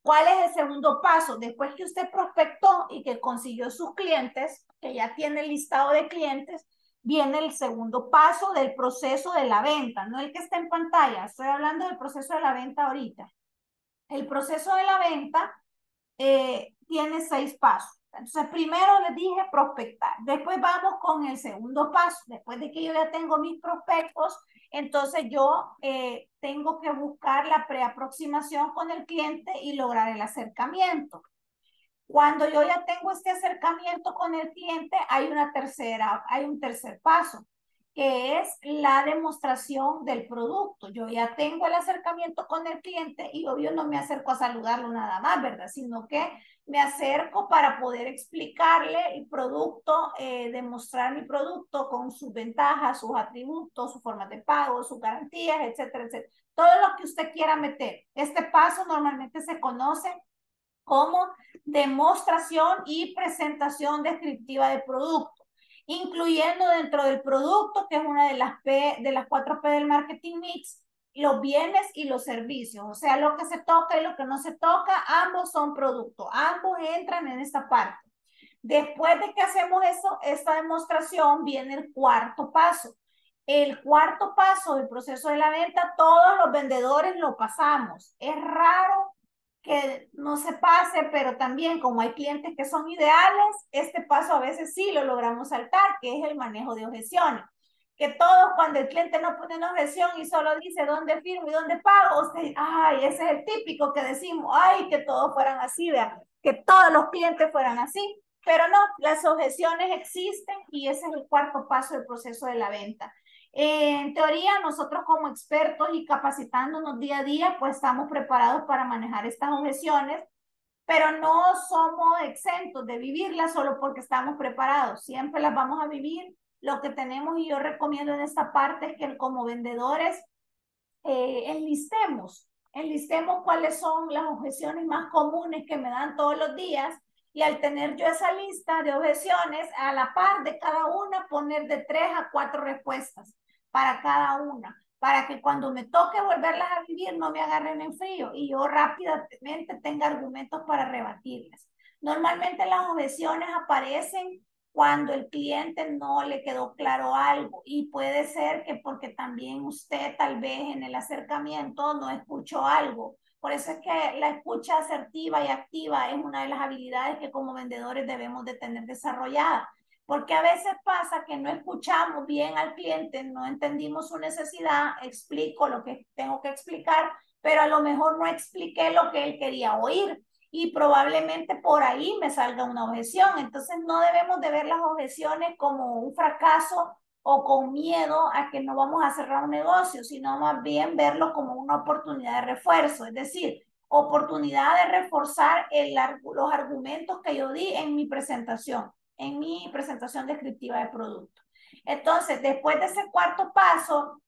¿Cuál es el segundo paso? Después que usted prospectó y que consiguió sus clientes, que ya tiene el listado de clientes, viene el segundo paso del proceso de la venta, no el que está en pantalla, estoy hablando del proceso de la venta ahorita. El proceso de la venta eh, tiene seis pasos. Entonces, primero les dije prospectar. Después vamos con el segundo paso. Después de que yo ya tengo mis prospectos, entonces yo eh, tengo que buscar la preaproximación con el cliente y lograr el acercamiento. Cuando yo ya tengo este acercamiento con el cliente, hay una tercera, hay un tercer paso que es la demostración del producto. Yo ya tengo el acercamiento con el cliente y obvio no me acerco a saludarlo nada más, ¿verdad? Sino que me acerco para poder explicarle el producto, eh, demostrar mi producto con sus ventajas, sus atributos, su forma de pago, sus garantías, etcétera, etcétera. Todo lo que usted quiera meter. Este paso normalmente se conoce como demostración y presentación descriptiva de producto incluyendo dentro del producto, que es una de las P, de las cuatro P del marketing mix, los bienes y los servicios. O sea, lo que se toca y lo que no se toca, ambos son productos, ambos entran en esta parte. Después de que hacemos eso, esta demostración, viene el cuarto paso. El cuarto paso del proceso de la venta, todos los vendedores lo pasamos. Es raro que no se pase, pero también como hay clientes que son ideales, este paso a veces sí lo logramos saltar, que es el manejo de objeciones. Que todos cuando el cliente no pone una objeción y solo dice dónde firmo y dónde pago, usted, ay, ese es el típico que decimos, ay, que todos fueran así, vea, que todos los clientes fueran así. Pero no, las objeciones existen y ese es el cuarto paso del proceso de la venta en teoría, nosotros como expertos y capacitándonos día a día, pues estamos preparados para manejar estas objeciones, pero no somos exentos de vivirlas solo porque estamos preparados. Siempre las vamos a vivir. Lo que tenemos y yo recomiendo en esta parte es que como vendedores eh, enlistemos, enlistemos cuáles son las objeciones más comunes que me dan todos los días y al tener yo esa lista de objeciones, a la par de cada una, poner de tres a cuatro respuestas para cada una, para que cuando me toque volverlas a vivir no me agarren en frío y yo rápidamente tenga argumentos para rebatirlas. Normalmente las objeciones aparecen cuando el cliente no le quedó claro algo y puede ser que porque también usted tal vez en el acercamiento no escuchó algo. Por eso es que la escucha asertiva y activa es una de las habilidades que como vendedores debemos de tener desarrollada porque a veces pasa que no escuchamos bien al cliente, no entendimos su necesidad, explico lo que tengo que explicar, pero a lo mejor no expliqué lo que él quería oír y probablemente por ahí me salga una objeción. Entonces no debemos de ver las objeciones como un fracaso o con miedo a que no vamos a cerrar un negocio, sino más bien verlo como una oportunidad de refuerzo, es decir, oportunidad de reforzar los argumentos que yo di en mi presentación en mi presentación descriptiva de producto. Entonces, después de ese cuarto paso,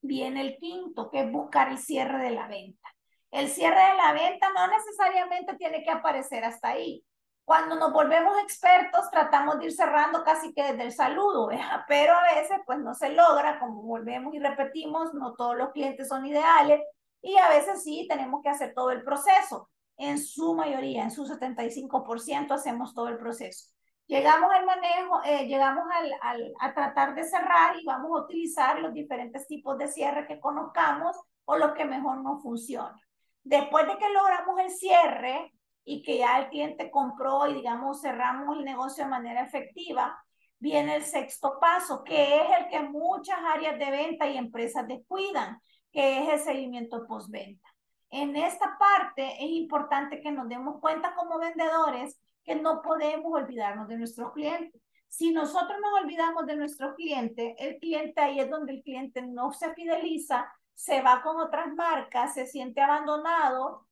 viene el quinto, que es buscar el cierre de la venta. El cierre de la venta no necesariamente tiene que aparecer hasta ahí. Cuando nos volvemos expertos, tratamos de ir cerrando casi que desde el saludo, pero a veces pues no se logra, como volvemos y repetimos, no todos los clientes son ideales y a veces sí tenemos que hacer todo el proceso. En su mayoría, en su 75% hacemos todo el proceso. Llegamos al manejo, eh, llegamos al, al, a tratar de cerrar y vamos a utilizar los diferentes tipos de cierre que conozcamos o los que mejor nos funcionan. Después de que logramos el cierre y que ya el cliente compró y digamos cerramos el negocio de manera efectiva, viene el sexto paso, que es el que muchas áreas de venta y empresas descuidan, que es el seguimiento postventa. En esta parte es importante que nos demos cuenta como vendedores que no podemos olvidarnos de nuestros clientes. Si nosotros nos olvidamos de nuestro cliente, el cliente ahí es donde el cliente no se fideliza, se va con otras marcas, se siente abandonado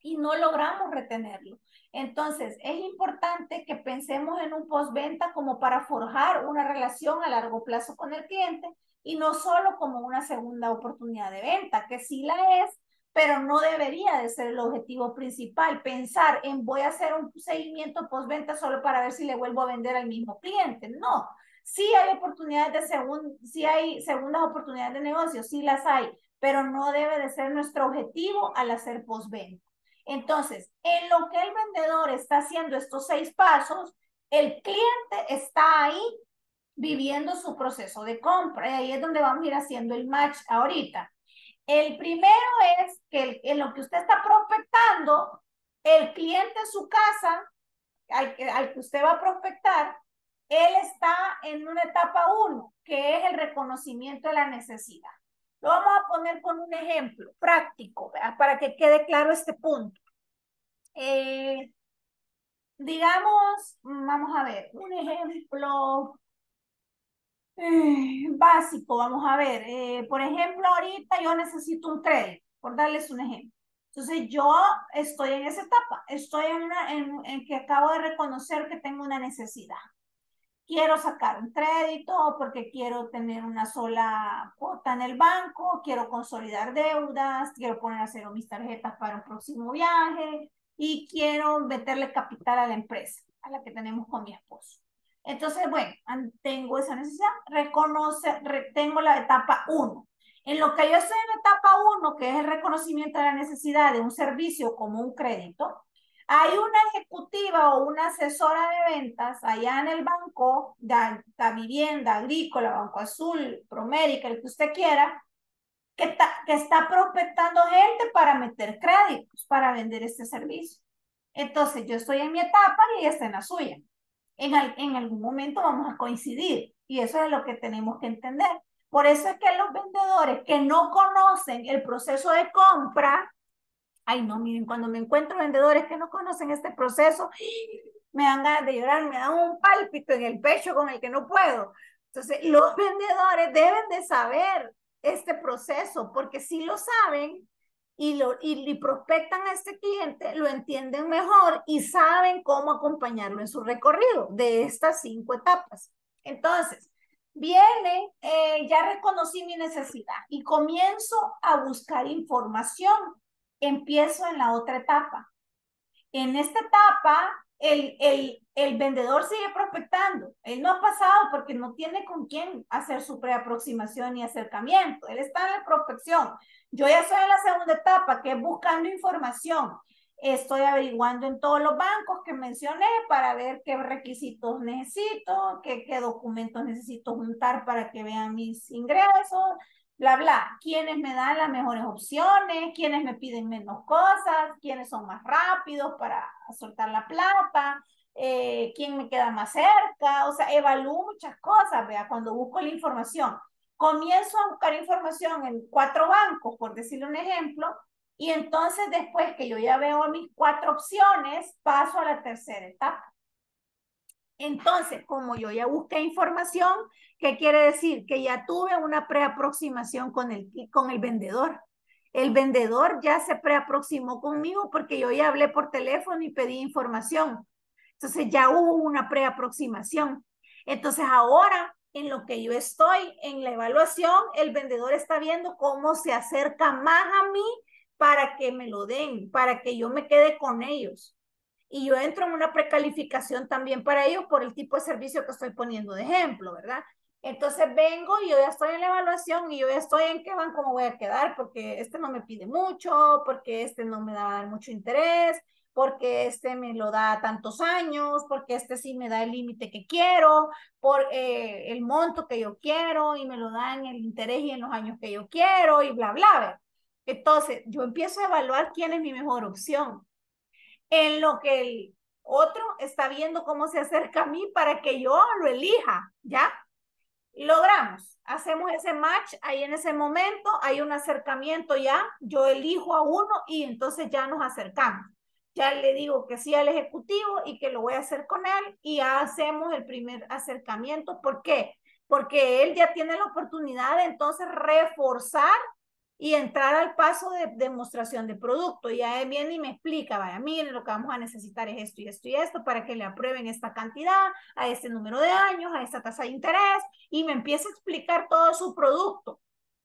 y no logramos retenerlo. Entonces, es importante que pensemos en un postventa como para forjar una relación a largo plazo con el cliente y no solo como una segunda oportunidad de venta, que sí la es, pero no debería de ser el objetivo principal, pensar en voy a hacer un seguimiento postventa solo para ver si le vuelvo a vender al mismo cliente. No, sí hay oportunidades de segundo, sí hay segundas oportunidades de negocio, sí las hay, pero no debe de ser nuestro objetivo al hacer postventa. Entonces, en lo que el vendedor está haciendo estos seis pasos, el cliente está ahí viviendo su proceso de compra. Y ahí es donde vamos a ir haciendo el match ahorita. El primero es que en lo que usted está prospectando, el cliente en su casa, al, al que usted va a prospectar, él está en una etapa uno, que es el reconocimiento de la necesidad. Lo vamos a poner con un ejemplo práctico, para que quede claro este punto. Eh, digamos, vamos a ver, un ejemplo eh, básico, vamos a ver. Eh, por ejemplo, ahorita yo necesito un crédito, por darles un ejemplo. Entonces yo estoy en esa etapa, estoy en, una, en que acabo de reconocer que tengo una necesidad quiero sacar un crédito porque quiero tener una sola cuota en el banco, quiero consolidar deudas, quiero poner a cero mis tarjetas para un próximo viaje y quiero meterle capital a la empresa a la que tenemos con mi esposo. Entonces, bueno, tengo esa necesidad, reconoce, tengo la etapa 1. En lo que yo estoy en la etapa 1, que es el reconocimiento de la necesidad de un servicio como un crédito, hay una ejecutiva o una asesora de ventas allá en el banco de la vivienda agrícola, Banco Azul, Promérica, el que usted quiera, que está, que está prospectando gente para meter créditos, para vender este servicio. Entonces, yo estoy en mi etapa y ella está en la suya. En, en algún momento vamos a coincidir y eso es lo que tenemos que entender. Por eso es que los vendedores que no conocen el proceso de compra, Ay, no, miren, cuando me encuentro vendedores que no conocen este proceso, me dan ganas de llorar, me dan un pálpito en el pecho con el que no puedo. Entonces, los vendedores deben de saber este proceso, porque si lo saben y, lo, y, prospectan a este cliente, lo entienden mejor y saben cómo acompañarlo en su recorrido de estas cinco etapas. Entonces, viene, eh, ya reconocí mi necesidad y comienzo a buscar información empiezo en la otra etapa. En esta etapa, el, el, el vendedor sigue prospectando. Él no ha pasado porque no tiene con quién hacer su preaproximación y acercamiento. Él está en la prospección. Yo ya estoy en la segunda etapa, que es buscando información. Estoy averiguando en todos los bancos que mencioné para ver qué requisitos necesito, qué, qué documentos necesito juntar para que vean mis ingresos, bla, bla, quiénes me dan las mejores opciones, quiénes me piden menos cosas, quiénes son más rápidos para soltar la plata, eh, quién me queda más cerca, o sea, evalúo muchas cosas, vea, cuando busco la información. Comienzo a buscar información en cuatro bancos, por decirle un ejemplo, y entonces después que yo ya veo mis cuatro opciones, paso a la tercera etapa. Entonces, como yo ya busqué información, ¿qué quiere decir? Que ya tuve una preaproximación con el, con el vendedor. El vendedor ya se preaproximó conmigo porque yo ya hablé por teléfono y pedí información. Entonces ya hubo una preaproximación. Entonces ahora, en lo que yo estoy en la evaluación, el vendedor está viendo cómo se acerca más a mí para que me lo den, para que yo me quede con ellos y yo entro en una precalificación también para ellos por el tipo de servicio que estoy poniendo de ejemplo, ¿verdad? Entonces vengo y yo ya estoy en la evaluación y yo ya estoy en qué banco me voy a quedar porque este no me pide mucho, porque este no me da mucho interés, porque este me lo da tantos años, porque este sí me da el límite que quiero, por eh, el monto que yo quiero y me lo da en el interés y en los años que yo quiero y bla, bla. Entonces yo empiezo a evaluar quién es mi mejor opción en lo que el otro está viendo cómo se acerca a mí para que yo lo elija, ¿ya? Logramos, hacemos ese match ahí en ese momento, hay un acercamiento ya, yo elijo a uno y entonces ya nos acercamos. Ya le digo que sí al ejecutivo y que lo voy a hacer con él y ya hacemos el primer acercamiento. ¿Por qué? Porque él ya tiene la oportunidad de entonces reforzar y entrar al paso de demostración de producto. Y viene y me explica, vaya, miren, lo que vamos a necesitar es esto y esto y esto para que le aprueben esta cantidad, a este número de años, a esta tasa de interés, y me empieza a explicar todo su producto,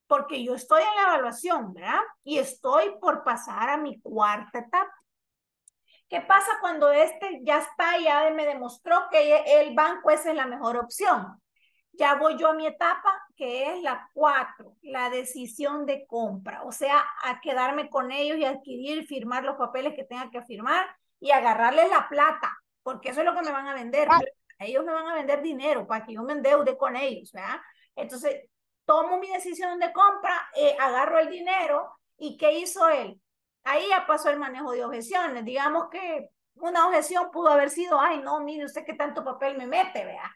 porque yo estoy en la evaluación, ¿verdad? Y estoy por pasar a mi cuarta etapa. ¿Qué pasa cuando este ya está, ya me demostró que el banco esa es la mejor opción? ya voy yo a mi etapa, que es la cuatro, la decisión de compra, o sea, a quedarme con ellos y adquirir, firmar los papeles que tenga que firmar y agarrarles la plata, porque eso es lo que me van a vender. Ellos me van a vender dinero para que yo me endeude con ellos, ¿verdad? Entonces, tomo mi decisión de compra, eh, agarro el dinero y ¿qué hizo él? Ahí ya pasó el manejo de objeciones. Digamos que una objeción pudo haber sido, ay, no, mire usted qué tanto papel me mete, vea.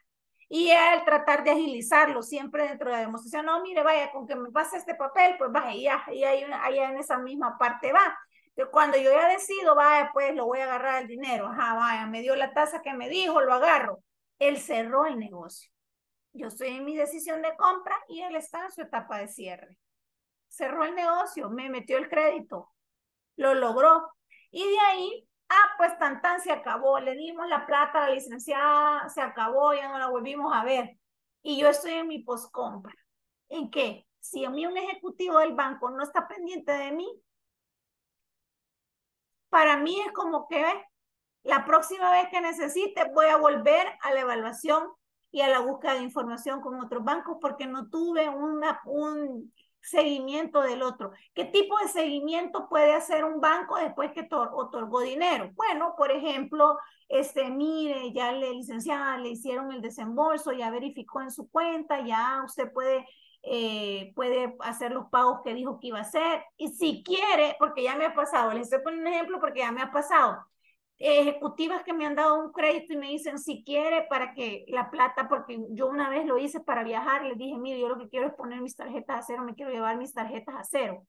Y él tratar de agilizarlo siempre dentro de la demostración, no, mire, vaya, con que me pase este papel, pues vaya, ya, y ahí, ahí en esa misma parte va. cuando yo ya decido, vaya, pues lo voy a agarrar el dinero, ajá, vaya, me dio la tasa que me dijo, lo agarro. Él cerró el negocio. Yo estoy en mi decisión de compra y él está en su etapa de cierre. Cerró el negocio, me metió el crédito, lo logró. Y de ahí, ah, pues tan tan se acabó, le dimos la plata a la licenciada, se acabó, ya no la volvimos a ver. Y yo estoy en mi postcompra. ¿En qué? Si a mí un ejecutivo del banco no está pendiente de mí, para mí es como que la próxima vez que necesite voy a volver a la evaluación y a la búsqueda de información con otros bancos porque no tuve una, un seguimiento del otro. ¿Qué tipo de seguimiento puede hacer un banco después que otorgó dinero? Bueno, por ejemplo, este, mire, ya le licenciada, le hicieron el desembolso, ya verificó en su cuenta, ya usted puede, eh, puede hacer los pagos que dijo que iba a hacer. Y si quiere, porque ya me ha pasado, les estoy poniendo un ejemplo porque ya me ha pasado ejecutivas que me han dado un crédito y me dicen si quiere para que la plata, porque yo una vez lo hice para viajar, les dije, mire, yo lo que quiero es poner mis tarjetas a cero, me quiero llevar mis tarjetas a cero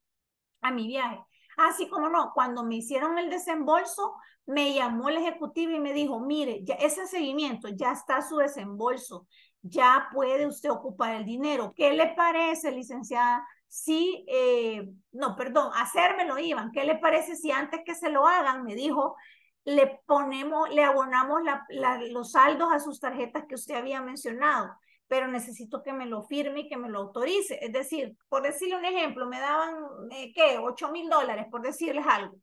a mi viaje. Así como no, cuando me hicieron el desembolso, me llamó el ejecutivo y me dijo, mire, ya ese seguimiento, ya está su desembolso, ya puede usted ocupar el dinero. ¿Qué le parece, licenciada? Si, eh, no, perdón, hacérmelo iban. ¿Qué le parece si antes que se lo hagan, me dijo, le ponemos, le abonamos los saldos a sus tarjetas que usted había mencionado, pero necesito que me lo firme y que me lo autorice. Es decir, por decirle un ejemplo, me daban, eh, ¿qué? 8 mil dólares, por decirles algo.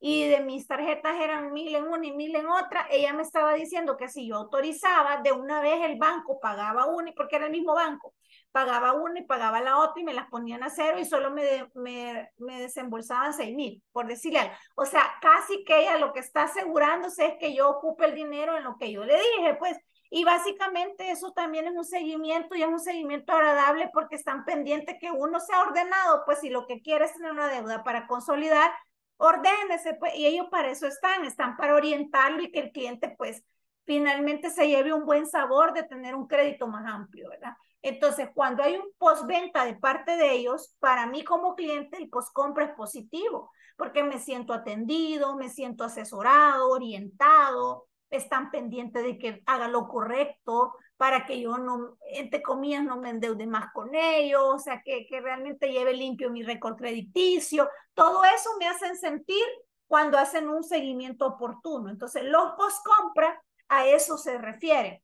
Y de mis tarjetas eran mil en una y mil en otra. Ella me estaba diciendo que si yo autorizaba, de una vez el banco pagaba una, porque era el mismo banco, pagaba una y pagaba la otra y me las ponían a cero y solo me, me, me desembolsaban seis mil, por decirle algo. O sea, casi que ella lo que está asegurándose es que yo ocupe el dinero en lo que yo le dije, pues. Y básicamente eso también es un seguimiento y es un seguimiento agradable porque están pendientes que uno sea ordenado, pues si lo que quiere es tener una deuda para consolidar, ordénese, pues, y ellos para eso están, están para orientarlo y que el cliente, pues, finalmente se lleve un buen sabor de tener un crédito más amplio, ¿verdad? Entonces, cuando hay un postventa de parte de ellos, para mí como cliente el postcompra es positivo, porque me siento atendido, me siento asesorado, orientado, están pendientes de que haga lo correcto para que yo no, entre comillas, no me endeude más con ellos, o sea, que, que realmente lleve limpio mi récord crediticio. Todo eso me hacen sentir cuando hacen un seguimiento oportuno. Entonces, los postcompra a eso se refiere,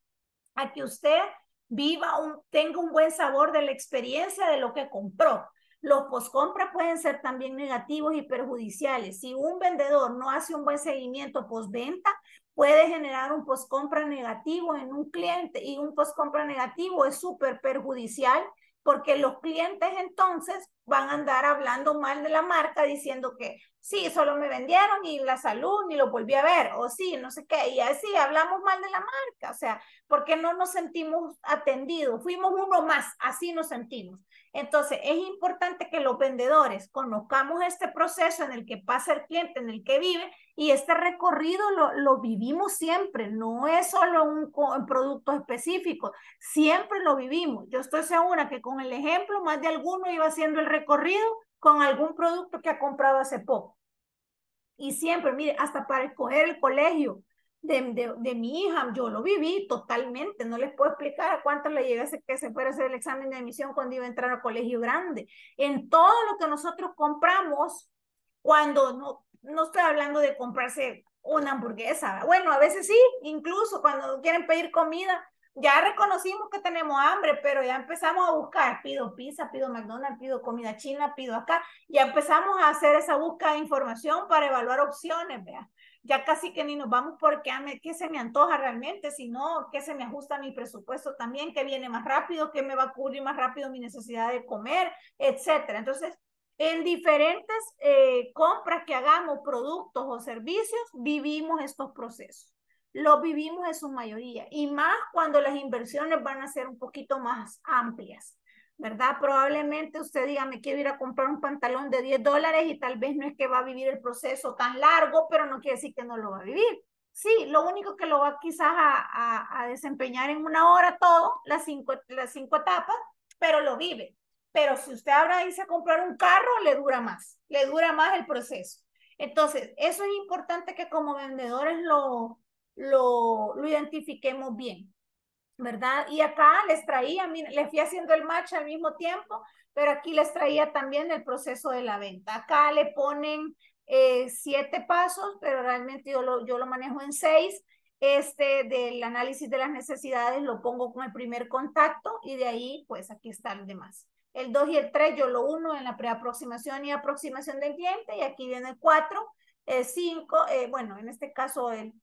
a que usted viva un, tenga un buen sabor de la experiencia de lo que compró. Los postcompra pueden ser también negativos y perjudiciales. Si un vendedor no hace un buen seguimiento postventa, puede generar un postcompra negativo en un cliente y un postcompra negativo es súper perjudicial porque los clientes entonces van a andar hablando mal de la marca diciendo que sí, solo me vendieron y la salud ni lo volví a ver, o sí, no sé qué, y así hablamos mal de la marca, o sea, porque no nos sentimos atendidos, fuimos uno más, así nos sentimos. Entonces, es importante que los vendedores conozcamos este proceso en el que pasa el cliente, en el que vive, y este recorrido lo, lo vivimos siempre, no es solo un, un producto específico, siempre lo vivimos. Yo estoy segura que con el ejemplo, más de alguno iba haciendo el recorrido con algún producto que ha comprado hace poco. Y siempre, mire, hasta para escoger el colegio de, de, mi hija, yo lo viví totalmente. No les puedo explicar a cuánto le llegué a que se fuera a hacer el examen de admisión cuando iba a entrar al colegio grande. En todo lo que nosotros compramos, cuando no, no estoy hablando de comprarse una hamburguesa. Bueno, a veces sí, incluso cuando quieren pedir comida, ya reconocimos que tenemos hambre, pero ya empezamos a buscar, pido pizza, pido McDonald's, pido comida china, pido acá, ya empezamos a hacer esa búsqueda de información para evaluar opciones, vea. Ya casi que ni nos vamos porque qué se me antoja realmente, sino qué se me ajusta a mi presupuesto también, qué viene más rápido, qué me va a cubrir más rápido mi necesidad de comer, etcétera. Entonces, en diferentes eh, compras que hagamos, productos o servicios, vivimos estos procesos. Lo vivimos en su mayoría y más cuando las inversiones van a ser un poquito más amplias. ¿verdad? Probablemente usted diga, me quiero ir a comprar un pantalón de 10 dólares y tal vez no es que va a vivir el proceso tan largo, pero no quiere decir que no lo va a vivir. Sí, lo único que lo va quizás a, a, desempeñar en una hora todo, las cinco, las cinco etapas, pero lo vive. Pero si usted ahora dice a comprar un carro, le dura más, le dura más el proceso. Entonces, eso es importante que como vendedores lo, lo, lo identifiquemos bien. ¿verdad? Y acá les traía, les fui haciendo el match al mismo tiempo, pero aquí les traía también el proceso de la venta. Acá le ponen eh, siete pasos, pero realmente yo lo, yo lo manejo en seis. Este del análisis de las necesidades lo pongo con el primer contacto y de ahí, pues aquí están los demás. El 2 y el 3 yo lo uno en la preaproximación y aproximación del cliente y aquí viene el 4, el 5, eh, bueno, en este caso el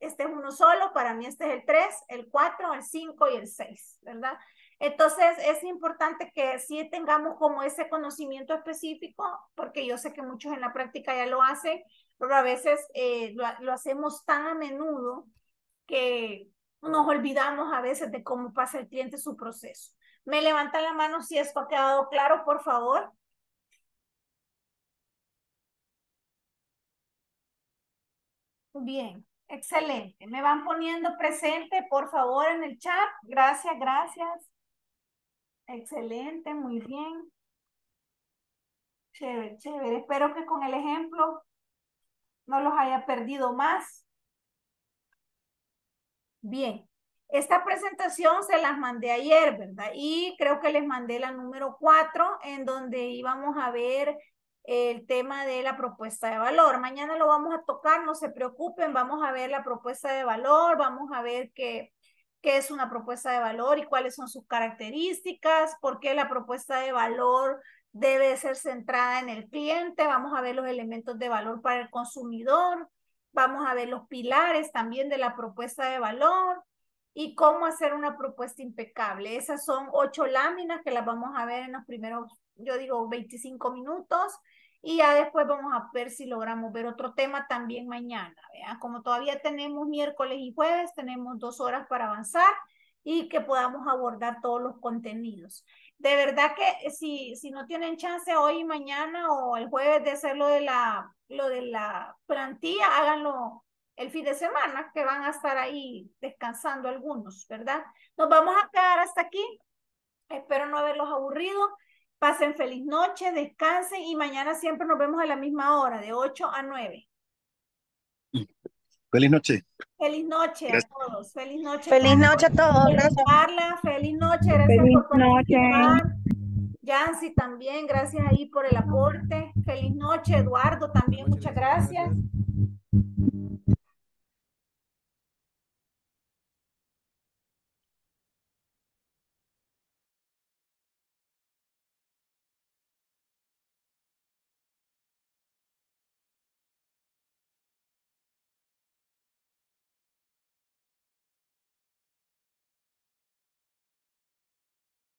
este es uno solo, para mí este es el 3, el 4, el 5 y el 6, ¿verdad? Entonces es importante que sí tengamos como ese conocimiento específico, porque yo sé que muchos en la práctica ya lo hacen, pero a veces eh, lo, hacemos tan a menudo que nos olvidamos a veces de cómo pasa el cliente su proceso. Me levanta la mano si esto ha quedado claro, por favor. Bien. Excelente. Me van poniendo presente, por favor, en el chat. Gracias, gracias. Excelente, muy bien. Chévere, chévere. Espero que con el ejemplo no los haya perdido más. Bien. Esta presentación se las mandé ayer, ¿verdad? Y creo que les mandé la número cuatro, en donde íbamos a ver el tema de la propuesta de valor. Mañana lo vamos a tocar, no se preocupen, vamos a ver la propuesta de valor, vamos a ver qué, qué es una propuesta de valor y cuáles son sus características, por qué la propuesta de valor debe ser centrada en el cliente, vamos a ver los elementos de valor para el consumidor, vamos a ver los pilares también de la propuesta de valor y cómo hacer una propuesta impecable. Esas son ocho láminas que las vamos a ver en los primeros, yo digo, 25 minutos y ya después vamos a ver si logramos ver otro tema también mañana. Como todavía tenemos miércoles y jueves, tenemos dos horas para avanzar y que podamos abordar todos los contenidos. De verdad que si, si no tienen chance hoy y mañana o el jueves de hacer lo de la, lo de la plantilla, háganlo el fin de semana, que van a estar ahí descansando algunos, ¿verdad? Nos vamos a quedar hasta aquí. Espero no haberlos aburrido. Pasen feliz noche, descansen y mañana siempre nos vemos a la misma hora, de 8 a 9. Feliz noche. Feliz noche a todos. Feliz noche. Feliz noche a todos. Gracias. Carla, feliz noche. Gracias feliz por participar. Noche. Yancy también, gracias ahí por el aporte. Feliz noche, Eduardo también, muchas gracias.